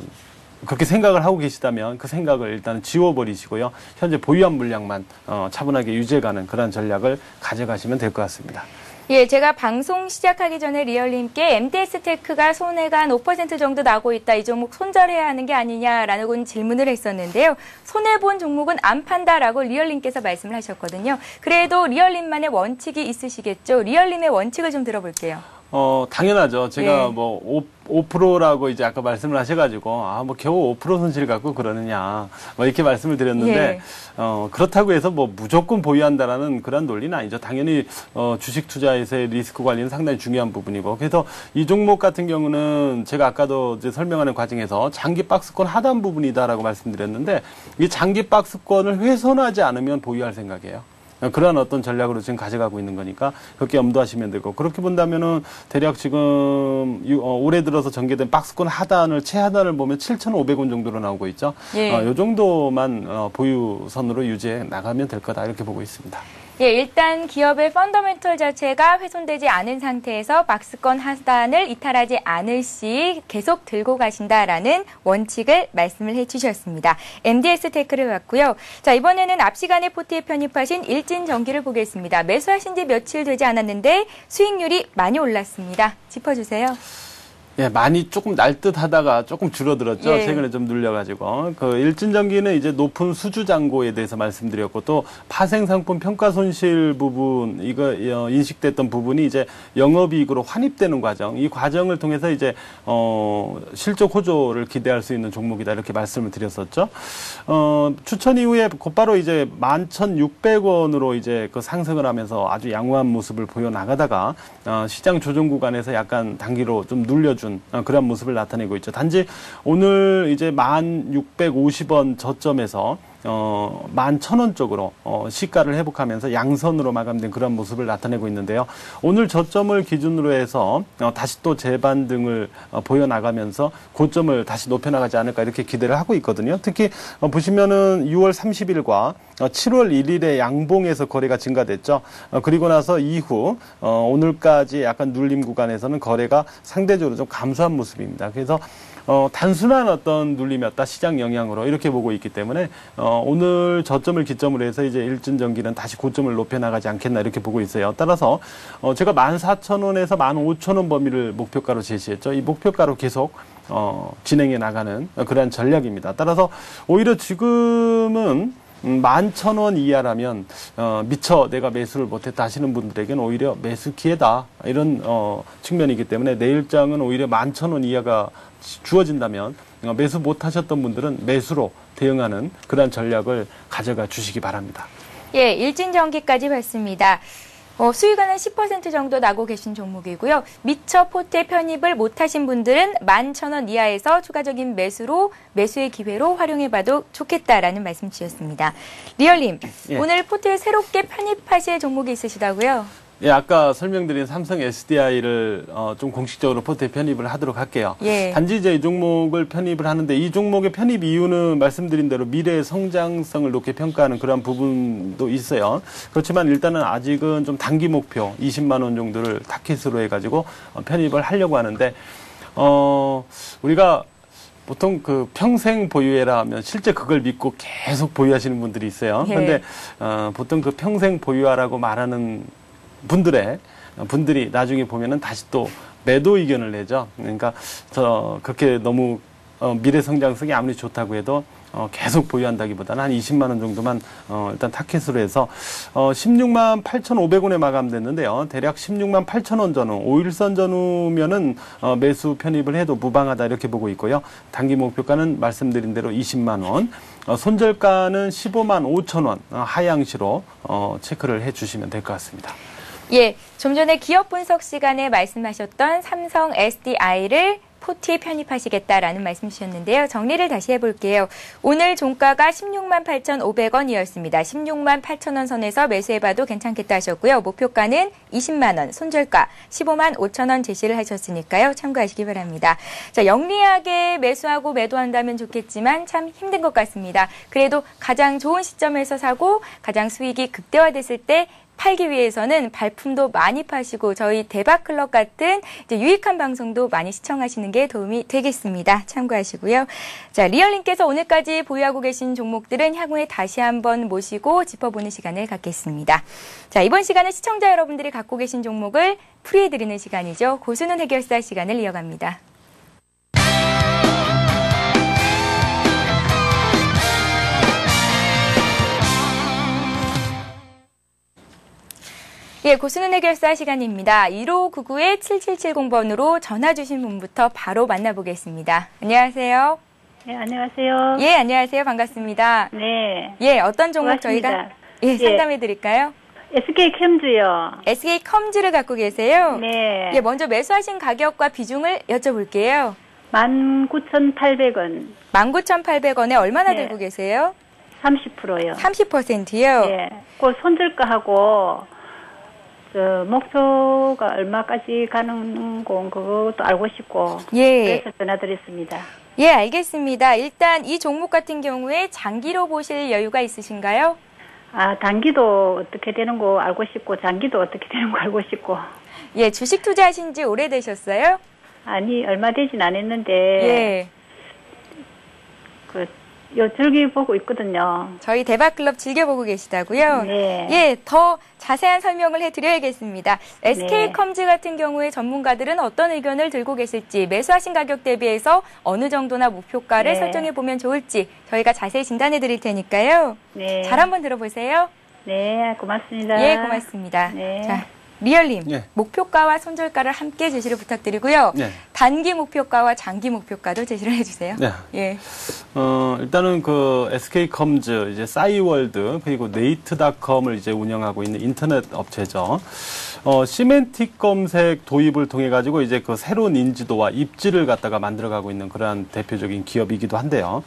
그렇게 생각을 하고 계시다면 그 생각을 일단 지워버리시고요. 현재 보유한 물량만 어, 차분하게 유지해가는 그런 전략을 가져가시면 될 것 같습니다. 예, 제가 방송 시작하기 전에 리얼님께 MDS 테크가 손해가 한5% 정도 나고 있다. 이 종목 손절해야 하는 게 아니냐라는 질문을 했었는데요. 손해 본 종목은 안 판다라고 리얼님께서 말씀을 하셨거든요. 그래도 리얼님만의 원칙이 있으시겠죠? 리얼님의 원칙을 좀 들어볼게요. 어, 당연하죠. 제가 네. 뭐, 5, 5%라고 이제 아까 말씀을 하셔가지고, 아, 뭐, 겨우 5% 손실 갖고 그러느냐. 뭐, 이렇게 말씀을 드렸는데, 예. 어, 그렇다고 해서 뭐, 무조건 보유한다라는 그런 논리는 아니죠. 당연히, 어, 주식 투자에서의 리스크 관리는 상당히 중요한 부분이고. 그래서 이 종목 같은 경우는 제가 아까도 이제 설명하는 과정에서 장기 박스권 하단 부분이다라고 말씀드렸는데, 이 장기 박스권을 훼손하지 않으면 보유할 생각이에요. 어, 그런 어떤 전략으로 지금 가져가고 있는 거니까 그렇게 염두하시면 되고 그렇게 본다면은 대략 지금 유- 어, 올해 들어서 전개된 박스권 하단을 최하단을 보면 7,500원 정도로 나오고 있죠. 예. 어, 요 정도만 어, 보유선으로 유지해 나가면 될 거다 이렇게 보고 있습니다. 예, 일단 기업의 펀더멘털 자체가 훼손되지 않은 상태에서 박스권 하단을 이탈하지 않을 시 계속 들고 가신다라는 원칙을 말씀을 해주셨습니다. MDS 테크를 봤고요. 자, 이번에는 앞 시간에 포트에 편입하신 일진 전기를 보겠습니다. 매수하신 지 며칠 되지 않았는데 수익률이 많이 올랐습니다. 짚어주세요. 예, 많이 조금 날듯 하다가 조금 줄어들었죠. 예. 최근에 좀 눌려가지고. 그 일진전기는 이제 높은 수주 잔고에 대해서 말씀드렸고 또 파생 상품 평가 손실 부분 이거 어, 인식됐던 부분이 이제 영업이익으로 환입되는 과정. 이 과정을 통해서 이제 어 실적 호조를 기대할 수 있는 종목이다 이렇게 말씀을 드렸었죠. 어 추천 이후에 곧바로 이제 11,600원으로 이제 그 상승을 하면서 아주 양호한 모습을 보여 나가다가 어 시장 조정 구간에서 약간 단기로 좀 눌려 준 어, 그런 모습을 나타내고 있죠. 단지 오늘 이제 1,650원 저점에서 어, 11,000원 쪽으로 어, 시가를 회복하면서 양선으로 마감된 그런 모습을 나타내고 있는데요. 오늘 저점을 기준으로 해서 어, 다시 또 재반등을 어, 보여나가면서 고점을 다시 높여나가지 않을까 이렇게 기대를 하고 있거든요. 특히 어, 보시면은 6월 30일과 어, 7월 1일에 양봉에서 거래가 증가됐죠. 어, 그리고 나서 이후 어, 오늘까지 약간 눌림 구간에서는 거래가 상대적으로 좀 감소한 모습입니다. 그래서 어, 단순한 어떤 눌림이었다 시장 영향으로 이렇게 보고 있기 때문에 어, 오늘 저점을 기점으로 해서 이제 일진 전기는 다시 고점을 높여 나가지 않겠나 이렇게 보고 있어요. 따라서 어, 제가 14,000원에서 15,000원 범위를 목표가로 제시했죠. 이 목표가로 계속 어, 진행해 나가는 그러한 전략입니다. 따라서 오히려 지금은 음, 11,000원 이하라면 어, 미처 내가 매수를 못했다 하시는 분들에게는 오히려 매수 기회다 이런 어, 측면이기 때문에 내일장은 오히려 11,000원 이하가 주어진다면 어, 매수 못하셨던 분들은 매수로 대응하는 그러한 전략을 가져가 주시기 바랍니다. 예, 일진전기까지 봤습니다. 어, 수익은 한10% 정도 나고 계신 종목이고요. 미처 포트에 편입을 못하신 분들은 11,000원 이하에서 추가적인 매수로 매수의 기회로 활용해봐도 좋겠다라는 말씀 주셨습니다. 리얼님, 예. 오늘 포트에 새롭게 편입하실 종목이 있으시다고요? 예, 아까 설명드린 삼성 SDI를 어, 좀 공식적으로 포트에 편입을 하도록 할게요. 예. 단지 이제 이 종목을 편입을 하는데 이 종목의 편입 이유는 말씀드린 대로 미래의 성장성을 높게 평가하는 그런 부분도 있어요. 그렇지만 일단은 아직은 좀 단기 목표 20만 원 정도를 타켓으로 해가지고 어, 편입을 하려고 하는데 어, 우리가 보통 그 평생 보유해라 하면 실제 그걸 믿고 계속 보유하시는 분들이 있어요. 예. 근데 어, 보통 그 평생 보유하라고 말하는 분들의 분들이 나중에 보면은 다시 또 매도 의견을 내죠. 그러니까 저 그렇게 너무 어, 미래 성장성이 아무리 좋다고 해도 어, 계속 보유한다기보다는 한 20만 원 정도만 어, 일단 타켓으로 해서 어, 16만 8,500원에 마감됐는데요. 대략 16만 8천 원 전후, 5일선 전후면은 어, 매수 편입을 해도 무방하다 이렇게 보고 있고요. 단기 목표가는 말씀드린 대로 20만 원, 어, 손절가는 15만 5천 원 어, 하향시로 어, 체크를 해주시면 될 것 같습니다. 예, 좀 전에 기업 분석 시간에 말씀하셨던 삼성 SDI를 포트에 편입하시겠다라는 말씀 주셨는데요. 정리를 다시 해볼게요. 오늘 종가가 16만 8,500원이었습니다. 16만 8천원 선에서 매수해봐도 괜찮겠다 하셨고요. 목표가는 20만 원, 손절가 15만 5천 원 제시를 하셨으니까요. 참고하시기 바랍니다. 자, 영리하게 매수하고 매도한다면 좋겠지만 참 힘든 것 같습니다. 그래도 가장 좋은 시점에서 사고 가장 수익이 극대화됐을 때 팔기 위해서는 발품도 많이 파시고 저희 대박클럽 같은 유익한 방송도 많이 시청하시는 게 도움이 되겠습니다. 참고하시고요. 자, 리얼님께서 오늘까지 보유하고 계신 종목들은 향후에 다시 한번 모시고 짚어보는 시간을 갖겠습니다. 자, 이번 시간은 시청자 여러분들이 갖고 계신 종목을 풀이해드리는 시간이죠. 고수는 해결사 시간을 이어갑니다. 예, 고수는 해결사 시간입니다. 1599-7770번으로 전화 주신 분부터 바로 만나보겠습니다. 안녕하세요. 네, 안녕하세요. 예, 안녕하세요. 반갑습니다. 네. 예, 어떤 종목 고맙습니다. 저희가 예, 상담해 드릴까요? SK 캠즈요. SK 컴즈를 갖고 계세요. 네. 예, 먼저 매수하신 가격과 비중을 여쭤볼게요. 19,800원. 19,800원에 얼마나 네. 들고 계세요? 30%요. 30%요? 예. 그 손절가하고 저 목표가 얼마까지 가는 건 그것도 알고 싶고 예. 그래서 전화드렸습니다. 예, 알겠습니다. 일단 이 종목 같은 경우에 장기로 보실 여유가 있으신가요? 아 단기도 어떻게 되는 거 알고 싶고 장기도 어떻게 되는 거 알고 싶고 예, 주식 투자하신 지 오래되셨어요? 아니 얼마 되진 않았는데 예. 그요 즐기 보고 있거든요. 저희 대박클럽 즐겨보고 계시다고요? 네. 예, 더 자세한 설명을 해드려야겠습니다. SK 네. 컴즈 같은 경우에 전문가들은 어떤 의견을 들고 계실지 매수하신 가격 대비해서 어느 정도나 목표가를 네. 설정해 보면 좋을지 저희가 자세히 진단해 드릴 테니까요. 네. 잘 한번 들어보세요. 네, 고맙습니다. 예, 고맙습니다. 네. 자, 리얼님, 예. 목표가와 손절가를 함께 제시를 부탁드리고요. 네. 단기 목표가와 장기 목표가도 제시를 해주세요. 네. 예. 어, 일단은 그 SK컴즈, 이제 싸이월드, 그리고 네이트닷컴을 이제 운영하고 있는 인터넷 업체죠. 어, semantic 검색 도입을 통해 가지고 이제 그 새로운 인지도와 입지를 갖다가 만들어가고 있는 그러한 대표적인 기업이기도 한데요.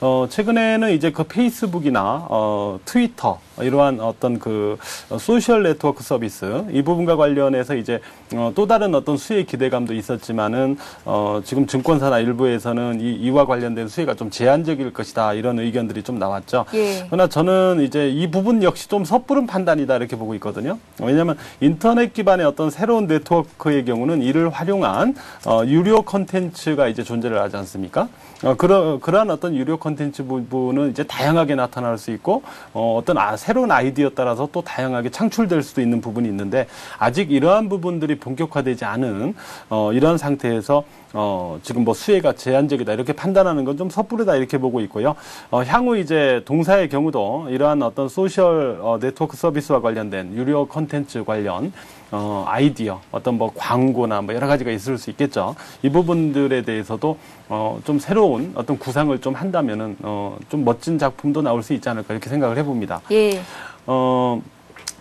어, 최근에는 이제 그 페이스북이나 어, 트위터 이러한 어떤 그 어, 소셜 네트워크 서비스 이 부분과 관련해서 이제 어, 또 다른 어떤 수혜 기대감도 있었지만은 어, 지금 증권사나 일부에서는 이, 이와 관련된 수혜가 좀 제한적일 것이다 이런 의견들이 좀 나왔죠. 예. 그러나 저는 이제 이 부분 역시 좀 섣부른 판단이다 이렇게 보고 있거든요. 왜냐하면 인터넷 기반의 어떤 새로운 네트워크의 경우는 이를 활용한 어, 유료 컨텐츠가 이제 존재를 하지 않습니까? 어, 그러, 그러한 어떤 유료 컨텐츠 부분은 이제 다양하게 나타날 수 있고 어, 어떤 아, 새로운 아이디어 따라서 또 다양하게 창출될 수도 있는 부분이 있는데 아직 이러한 부분들이 본격화되지 않은 어, 이러한 상태에서 어, 지금 뭐 수혜가 제한적이다 이렇게 판단하는 건 좀 섣부르다 이렇게 보고 있고요. 어, 향후 이제 동사의 경우도 이러한 어떤 소셜 어, 네트워크 서비스와 관련된 유료 컨텐츠 관련 어, 아이디어, 어떤 뭐 광고나 뭐 여러 가지가 있을 수 있겠죠. 이 부분들에 대해서도 어, 좀 새로운 어떤 구상을 좀 한다면은 어, 좀 멋진 작품도 나올 수 있지 않을까 이렇게 생각을 해봅니다. 예. 어,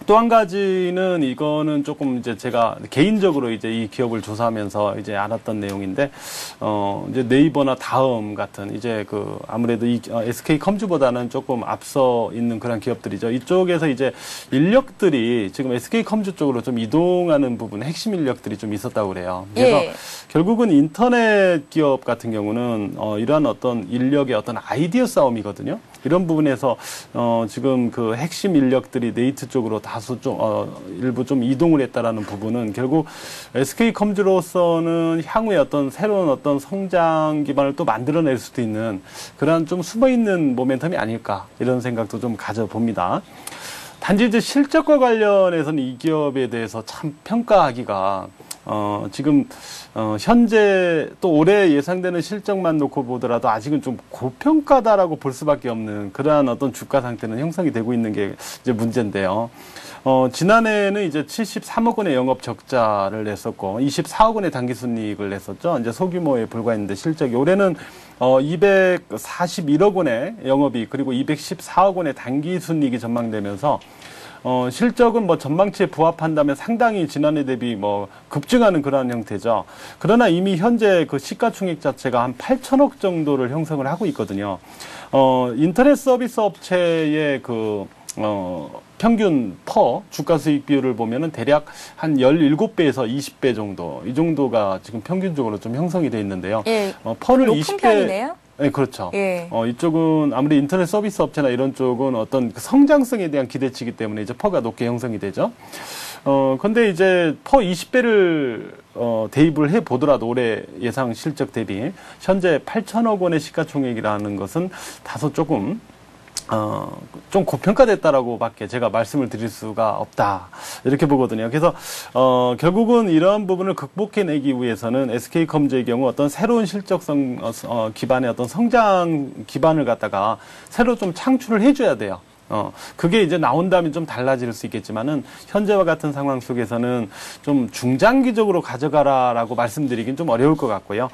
또 한 가지는 이거는 조금 이제 제가 개인적으로 이제 이 기업을 조사하면서 이제 알았던 내용인데, 어, 이제 네이버나 다음 같은 이제 그 아무래도 이 어, SK 컴즈보다는 조금 앞서 있는 그런 기업들이죠. 이쪽에서 이제 인력들이 지금 SK 컴즈 쪽으로 좀 이동하는 부분, 핵심 인력들이 좀 있었다고 그래요. 그래서 예. 결국은 인터넷 기업 같은 경우는 어, 이러한 어떤 인력의 어떤 아이디어 싸움이거든요. 이런 부분에서 어, 지금 그 핵심 인력들이 네이트 쪽으로 다소 좀 어, 일부 좀 이동을 했다라는 부분은 결국 SK 컴즈로서는 향후에 어떤 새로운 어떤 성장 기반을 또 만들어낼 수도 있는 그러한 좀 숨어 있는 모멘텀이 아닐까 이런 생각도 좀 가져봅니다. 단지 이제 실적과 관련해서는 이 기업에 대해서 참 평가하기가 어, 지금 어, 현재 또 올해 예상되는 실적만 놓고 보더라도 아직은 좀 고평가다라고 볼 수밖에 없는 그러한 어떤 주가 상태는 형성이 되고 있는 게 이제 문제인데요. 어, 지난해에는 이제 73억 원의 영업 적자를 냈었고 24억 원의 당기 순이익을 냈었죠. 이제 소규모에 불과했는데 실적이 올해는 어, 241억 원의 영업이익 그리고 214억 원의 당기 순이익이 전망되면서 어, 실적은 뭐 전망치에 부합한다면 상당히 지난해 대비 뭐 급증하는 그러한 형태죠. 그러나 이미 현재 그 시가총액 자체가 한 8천억 정도를 형성을 하고 있거든요. 어, 인터넷 서비스 업체의 그, 어, 평균 PER 주가 수익 비율을 보면은 대략 한 17배에서 20배 정도 이 정도가 지금 평균적으로 좀 형성이 돼 있는데요. 예. 어, PER를 높은 20배 편이네요. 네, 그렇죠. 예. 어, 이쪽은 아무리 인터넷 서비스 업체나 이런 쪽은 어떤 그 성장성에 대한 기대치이기 때문에 이제 PER가 높게 형성이 되죠. 어, 근데 이제 퍼 20배를 어, 대입을 해 보더라도 올해 예상 실적 대비 현재 8천억 원의 시가총액이라는 것은 다소 조금 어, 좀 고평가됐다라고 밖에 제가 말씀을 드릴 수가 없다. 이렇게 보거든요. 그래서, 어, 결국은 이러한 부분을 극복해내기 위해서는 SK컴즈의 경우 어떤 새로운 실적성, 어, 어, 기반의 어떤 성장 기반을 갖다가 새로 좀 창출을 해줘야 돼요. 어, 그게 이제 나온다면 좀 달라질 수 있겠지만은 현재와 같은 상황 속에서는 좀 중장기적으로 가져가라라고 말씀드리긴 좀 어려울 것 같고요.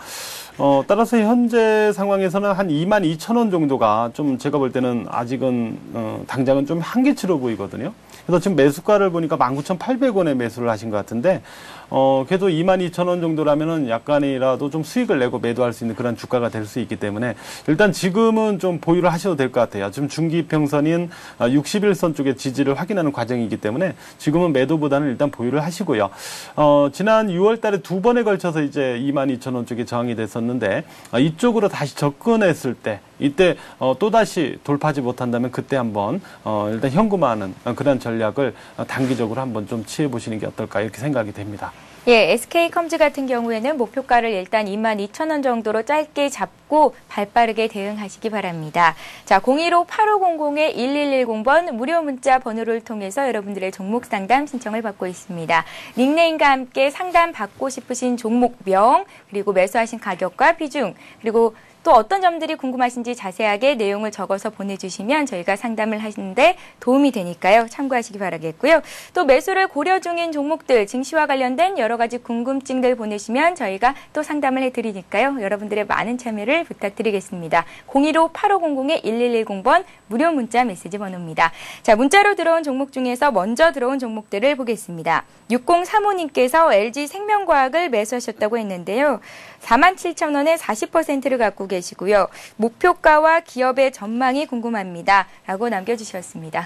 어, 따라서 현재 상황에서는 한 2만 2천 원 정도가 좀 제가 볼 때는 아직은 어, 당장은 좀 한계치로 보이거든요. 그래서 지금 매수가를 보니까 19,800원에 매수를 하신 것 같은데 어, 그래도 22,000원 정도라면은 약간이라도 좀 수익을 내고 매도할 수 있는 그런 주가가 될 수 있기 때문에 일단 지금은 좀 보유를 하셔도 될 것 같아요. 지금 중기평선인 61선 쪽의 지지를 확인하는 과정이기 때문에 지금은 매도보다는 일단 보유를 하시고요. 어, 지난 6월 달에 두 번에 걸쳐서 이제 22,000원 쪽에 저항이 됐었는데 어, 이쪽으로 다시 접근했을 때 이때 어, 또다시 돌파하지 못한다면 그때 한번 어, 일단 현금화하는 어, 그런 전략을 어, 단기적으로 한번 좀 취해 보시는 게 어떨까 이렇게 생각이 됩니다. 예, SK컴즈 같은 경우에는 목표가를 일단 22,000원 정도로 짧게 잡고 발빠르게 대응하시기 바랍니다. 자, 015-8500-1110번 무료 문자 번호를 통해서 여러분들의 종목 상담 신청을 받고 있습니다. 닉네임과 함께 상담 받고 싶으신 종목명, 그리고 매수하신 가격과 비중, 그리고 또 어떤 점들이 궁금하신지 자세하게 내용을 적어서 보내주시면 저희가 상담을 하시는데 도움이 되니까요. 참고하시기 바라겠고요. 또 매수를 고려 중인 종목들, 증시와 관련된 여러 가지 궁금증들 보내시면 저희가 또 상담을 해드리니까요. 여러분들의 많은 참여를 부탁드리겠습니다. 015-8500-1110번 무료 문자 메시지 번호입니다. 자, 문자로 들어온 종목 중에서 먼저 들어온 종목들을 보겠습니다. 6035님께서 LG 생명과학을 매수하셨다고 했는데요. 47,000원에 40%를 갖고 계시고요. 목표가와 기업의 전망이 궁금합니다. 라고 남겨주셨습니다.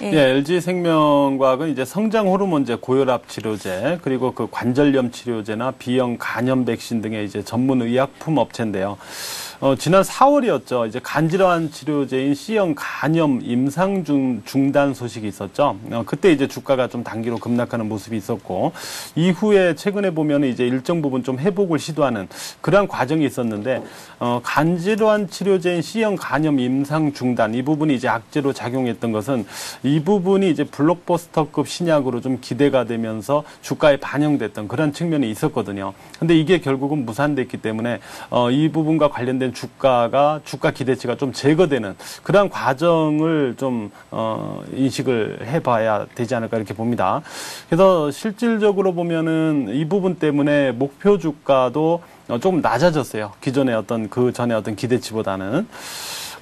예, LG 생명과학은 이제 성장 호르몬제, 고혈압 치료제, 그리고 그 관절염 치료제나 비형 간염 백신 등의 이제 전문 의약품 업체인데요. 어, 지난 4월이었죠. 이제 간질환 치료제인 C형 간염 임상 중, 중단 소식이 있었죠. 어, 그때 이제 주가가 좀 단기로 급락하는 모습이 있었고, 이후에 최근에 보면 이제 일정 부분 좀 회복을 시도하는 그러한 과정이 있었는데, 어, 간질환 치료제인 C형 간염 임상 중단, 이 부분이 이제 악재로 작용했던 것은 이 부분이 이제 블록버스터급 신약으로 좀 기대가 되면서 주가에 반영됐던 그런 측면이 있었거든요. 근데 이게 결국은 무산됐기 때문에, 어, 이 부분과 관련된 주가가 주가 기대치가 좀 제거되는 그러한 과정을 좀 어, 인식을 해봐야 되지 않을까 이렇게 봅니다. 그래서 실질적으로 보면은 이 부분 때문에 목표 주가도 어, 조금 낮아졌어요. 기존의 어떤 그 전에 어떤 기대치보다는.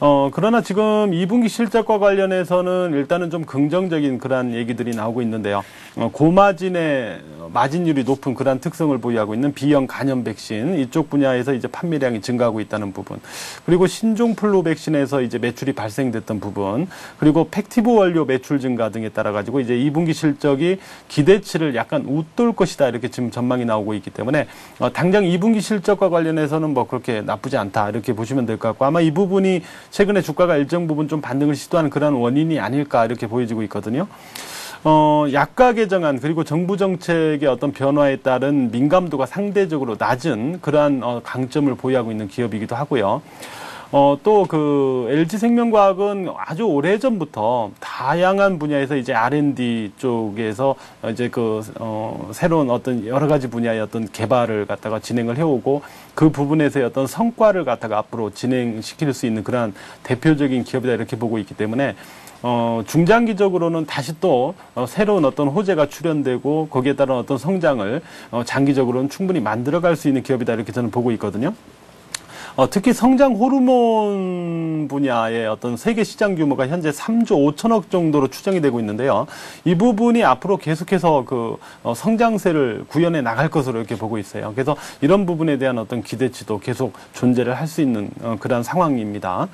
어, 그러나 지금 2분기 실적과 관련해서는 일단은 좀 긍정적인 그러한 얘기들이 나오고 있는데요. 어, 고마진의 마진율이 높은 그러한 특성을 보유하고 있는 B형 간염 백신 이쪽 분야에서 이제 판매량이 증가하고 있다는 부분. 그리고 신종 플루 백신에서 이제 매출이 발생됐던 부분. 그리고 Factive 원료 매출 증가 등에 따라 가지고 이제 2분기 실적이 기대치를 약간 웃돌 것이다 이렇게 지금 전망이 나오고 있기 때문에 어, 당장 2분기 실적과 관련해서는 뭐 그렇게 나쁘지 않다 이렇게 보시면 될 것 같고 아마 이 부분이 최근에 주가가 일정 부분 좀 반등을 시도하는 그런 원인이 아닐까 이렇게 보여지고 있거든요. 어, 약가 개정안 그리고 정부 정책의 어떤 변화에 따른 민감도가 상대적으로 낮은 그러한 어, 강점을 보유하고 있는 기업이기도 하고요. 어, 또 그 LG 생명과학은 아주 오래 전부터 다양한 분야에서 이제 R&D 쪽에서 이제 그, 어, 새로운 어떤 여러 가지 분야의 어떤 개발을 갖다가 진행을 해오고 그 부분에서의 어떤 성과를 갖다가 앞으로 진행시킬 수 있는 그러한 대표적인 기업이다 이렇게 보고 있기 때문에 어, 중장기적으로는 다시 또 어, 새로운 어떤 호재가 출현되고 거기에 따른 어떤 성장을 어, 장기적으로는 충분히 만들어갈 수 있는 기업이다 이렇게 저는 보고 있거든요. 어, 특히 성장 호르몬 분야의 어떤 세계 시장 규모가 현재 3조 5천억 정도로 추정이 되고 있는데요. 이 부분이 앞으로 계속해서 그 어, 성장세를 구현해 나갈 것으로 이렇게 보고 있어요. 그래서 이런 부분에 대한 어떤 기대치도 계속 존재를 할 수 있는 어, 그런 상황입니다.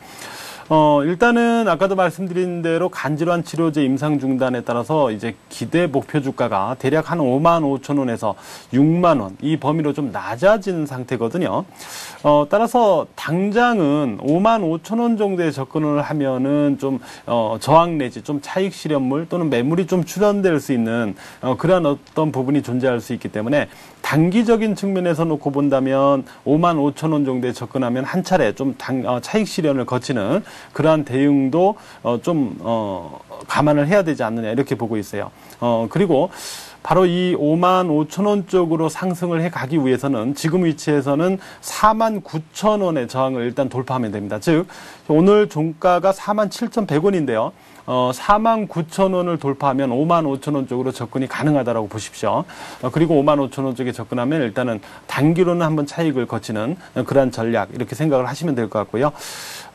어, 일단은 아까도 말씀드린 대로 간질환 치료제 임상 중단에 따라서 이제 기대 목표 주가가 대략 한 5만 5천 원에서 6만 원 이 범위로 좀 낮아진 상태거든요. 어, 따라서 당장은 5만 5천 원 정도에 접근을 하면은 좀 어, 저항 내지 좀 차익 실현물 또는 매물이 좀 출현될 수 있는 어, 그러한 어떤 부분이 존재할 수 있기 때문에 단기적인 측면에서 놓고 본다면 5만 5천 원 정도에 접근하면 한 차례 좀 당, 어, 차익 실현을 거치는 그러한 대응도 어, 좀 어, 감안을 해야 되지 않느냐 이렇게 보고 있어요. 어, 그리고 바로 이 5만 5천 원 쪽으로 상승을 해 가기 위해서는 지금 위치에서는 4만 9천 원의 저항을 일단 돌파하면 됩니다. 즉 오늘 종가가 4만 7천 100원인데요. 어, 4만 9천 원을 돌파하면 5만 5천 원 쪽으로 접근이 가능하다라고 보십시오. 어, 그리고 5만 5천 원 쪽에 접근하면 일단은 단기로는 한번 차익을 거치는 그러한 전략 이렇게 생각을 하시면 될 것 같고요.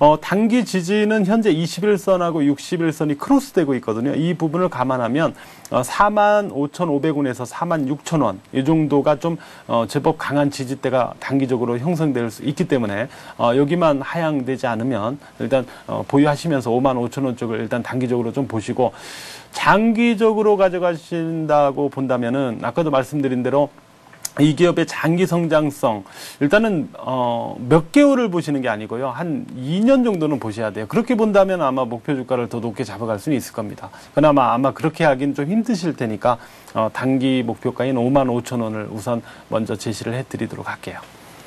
어, 단기 지지는 현재 21선하고 61선이 크로스되고 있거든요. 이 부분을 감안하면 어, 4만 5,500원에서 4만 6천 원이 정도가 좀 어, 제법 강한 지지대가 단기적으로 형성될 수 있기 때문에 어, 여기만 하향되지 않으면 일단 어, 보유하시면서 5만 5천 원 쪽을 일단 단기적으로 좀 보시고 장기적으로 가져가신다고 본다면은 아까도 말씀드린 대로 이 기업의 장기 성장성. 일단은 어, 몇 개월을 보시는 게 아니고요. 한 2년 정도는 보셔야 돼요. 그렇게 본다면 아마 목표 주가를 더 높게 잡아갈 수는 있을 겁니다. 그나마 아마 그렇게 하긴 좀 힘드실 테니까 어, 단기 목표가인 5만 5천 원을 우선 먼저 제시를 해드리도록 할게요.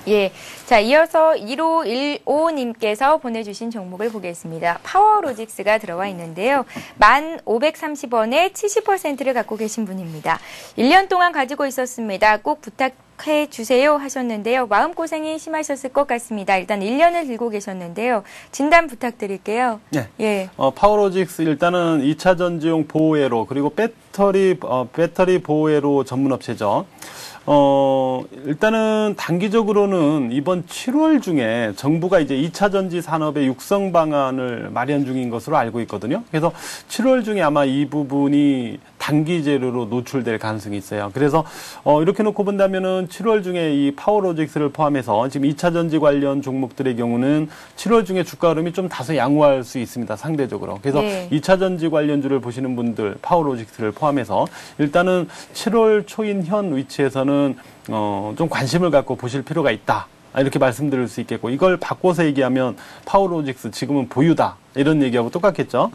예. 자, 이어서 1515님께서 보내주신 종목을 보겠습니다. 파워로직스가 들어와 있는데요. 1,530원에 70%를 갖고 계신 분입니다. 1년 동안 가지고 있었습니다. 꼭 부탁 해 주세요 하셨는데요. 마음고생이 심하셨을 것 같습니다. 일단 1년을 들고 계셨는데요. 진단 부탁드릴게요. 네. 예. 어, 파워로직스 일단은 2차 전지용 보호회로 그리고 배터리 어, 배터리 보호회로 전문 업체죠. 어, 일단은 단기적으로는 이번 7월 중에 정부가 이제 2차 전지 산업의 육성 방안을 마련 중인 것으로 알고 있거든요. 그래서 7월 중에 아마 이 부분이 단기 재료로 노출될 가능성이 있어요. 그래서 어, 이렇게 놓고 본다면은 7월 중에 이 파워로직스를 포함해서 지금 2차 전지 관련 종목들의 경우는 7월 중에 주가 흐름이 좀 다소 양호할 수 있습니다. 상대적으로. 그래서 네. 2차 전지 관련주를 보시는 분들 파워로직스를 포함해서 일단은 7월 초인 현 위치에서는 어, 좀 관심을 갖고 보실 필요가 있다. 아, 이렇게 말씀드릴 수 있겠고 이걸 바꿔서 얘기하면 파워로직스 지금은 보유다 이런 얘기하고 똑같겠죠.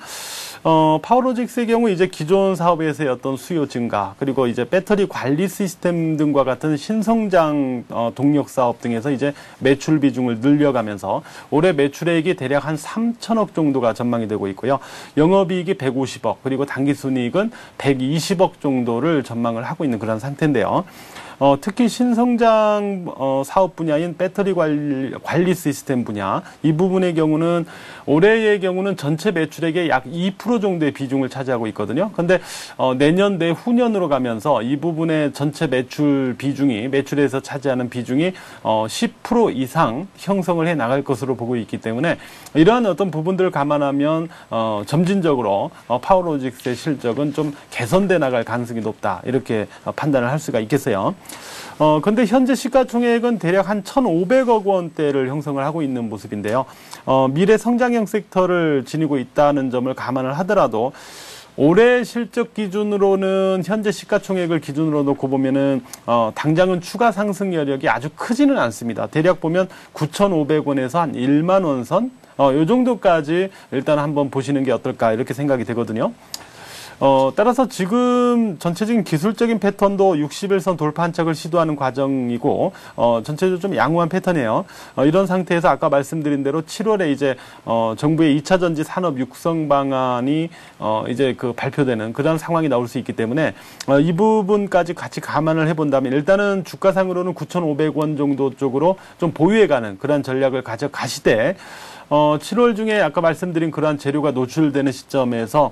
어, 파워로직스의 경우 이제 기존 사업에서의 어떤 수요 증가 그리고 이제 배터리 관리 시스템 등과 같은 신성장 어, 동력 사업 등에서 이제 매출 비중을 늘려가면서 올해 매출액이 대략 한 3천억 정도가 전망이 되고 있고요. 영업이익이 150억 그리고 당기순이익은 120억 정도를 전망을 하고 있는 그런 상태인데요. 어, 특히 신성장 어, 사업 분야인 배터리 관리, 관리 시스템 분야 이 부분의 경우는 올해의 경우는 전체 매출액의 약 2% 정도의 비중을 차지하고 있거든요. 근데 어, 내년 내후년으로 가면서 이 부분의 전체 매출 비중이 매출에서 차지하는 비중이 어, 10% 이상 형성을 해 나갈 것으로 보고 있기 때문에 이러한 어떤 부분들을 감안하면 어, 점진적으로 어, 파워로직스의 실적은 좀 개선돼 나갈 가능성이 높다 이렇게 어, 판단을 할 수가 있겠어요. 어, 근데 현재 시가총액은 대략 한 1,500억 원대를 형성을 하고 있는 모습인데요. 어, 미래 성장형 섹터를 지니고 있다는 점을 감안을 하더라도 올해 실적 기준으로는 현재 시가총액을 기준으로 놓고 보면은 어, 당장은 추가 상승 여력이 아주 크지는 않습니다. 대략 보면 9,500원에서 한 1만 원 선, 어, 요 정도까지 일단 한번 보시는 게 어떨까 이렇게 생각이 되거든요. 어, 따라서 지금 전체적인 기술적인 패턴도 61선 돌파 한착을 시도하는 과정이고, 어, 전체적으로 좀 양호한 패턴이에요. 어, 이런 상태에서 아까 말씀드린 대로 7월에 이제, 어, 정부의 2차 전지 산업 육성 방안이, 어, 이제 그 발표되는 그런 상황이 나올 수 있기 때문에, 어, 이 부분까지 같이 감안을 해본다면, 일단은 주가상으로는 9,500원 정도 쪽으로 좀 보유해가는 그런 전략을 가져가시되, 어, 7월 중에 아까 말씀드린 그러한 재료가 노출되는 시점에서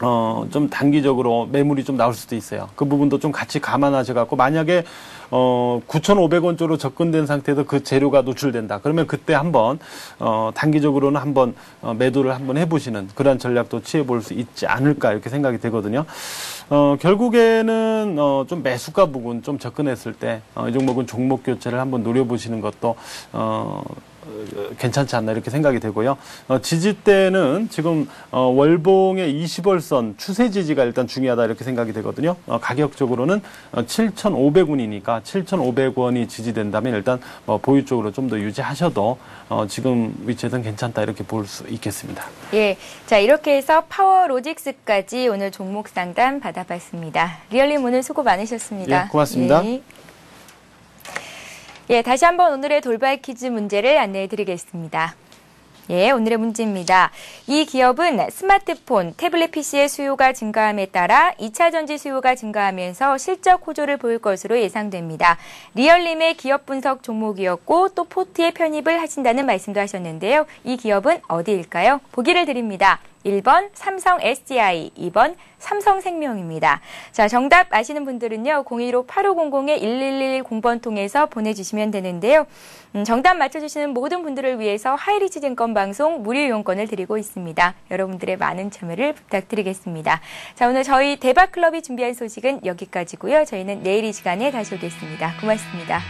어, 좀 단기적으로 매물이 좀 나올 수도 있어요. 그 부분도 좀 같이 감안하셔갖고, 만약에, 어, 9,500원 쪽으로 접근된 상태에서 그 재료가 노출된다. 그러면 그때 한번, 어, 단기적으로는 한번, 어, 매도를 한번 해보시는 그런 전략도 취해볼 수 있지 않을까, 이렇게 생각이 되거든요. 어, 결국에는, 어, 좀 매수가 부분 좀 접근했을 때, 어, 이 종목은 종목 교체를 한번 노려보시는 것도, 어, 어, 괜찮지 않나 이렇게 생각이 되고요. 어, 지지대는 지금 어, 월봉의 20월선 추세 지지가 일단 중요하다 이렇게 생각이 되거든요. 어, 가격적으로는 어, 7,500원이니까 7,500원이 지지된다면 일단 뭐 보유 쪽으로 좀 더 유지하셔도 어, 지금 위치에서는 괜찮다 이렇게 볼 수 있겠습니다. 예. 자, 이렇게 해서 파워로직스까지 오늘 종목 상담 받아봤습니다. 리얼님 오늘 수고 많으셨습니다. 예, 고맙습니다. 예. 예, 다시 한번 오늘의 돌발 퀴즈 문제를 안내해 드리겠습니다. 예, 오늘의 문제입니다. 이 기업은 스마트폰, 태블릿 PC의 수요가 증가함에 따라 2차 전지 수요가 증가하면서 실적 호조를 보일 것으로 예상됩니다. 리얼님의 기업 분석 종목이었고 또 포트에 편입을 하신다는 말씀도 하셨는데요. 이 기업은 어디일까요? 보기를 드립니다. 1번 삼성 SDI, 2번 삼성생명입니다. 자, 정답 아시는 분들은요. 015-8500-1110번 통해서 보내주시면 되는데요. 음, 정답 맞춰주시는 모든 분들을 위해서 하이리치 증권 방송 무료 이용권을 드리고 있습니다. 여러분들의 많은 참여를 부탁드리겠습니다. 자, 오늘 저희 대박클럽이 준비한 소식은 여기까지고요. 저희는 내일 이 시간에 다시 오겠습니다. 고맙습니다.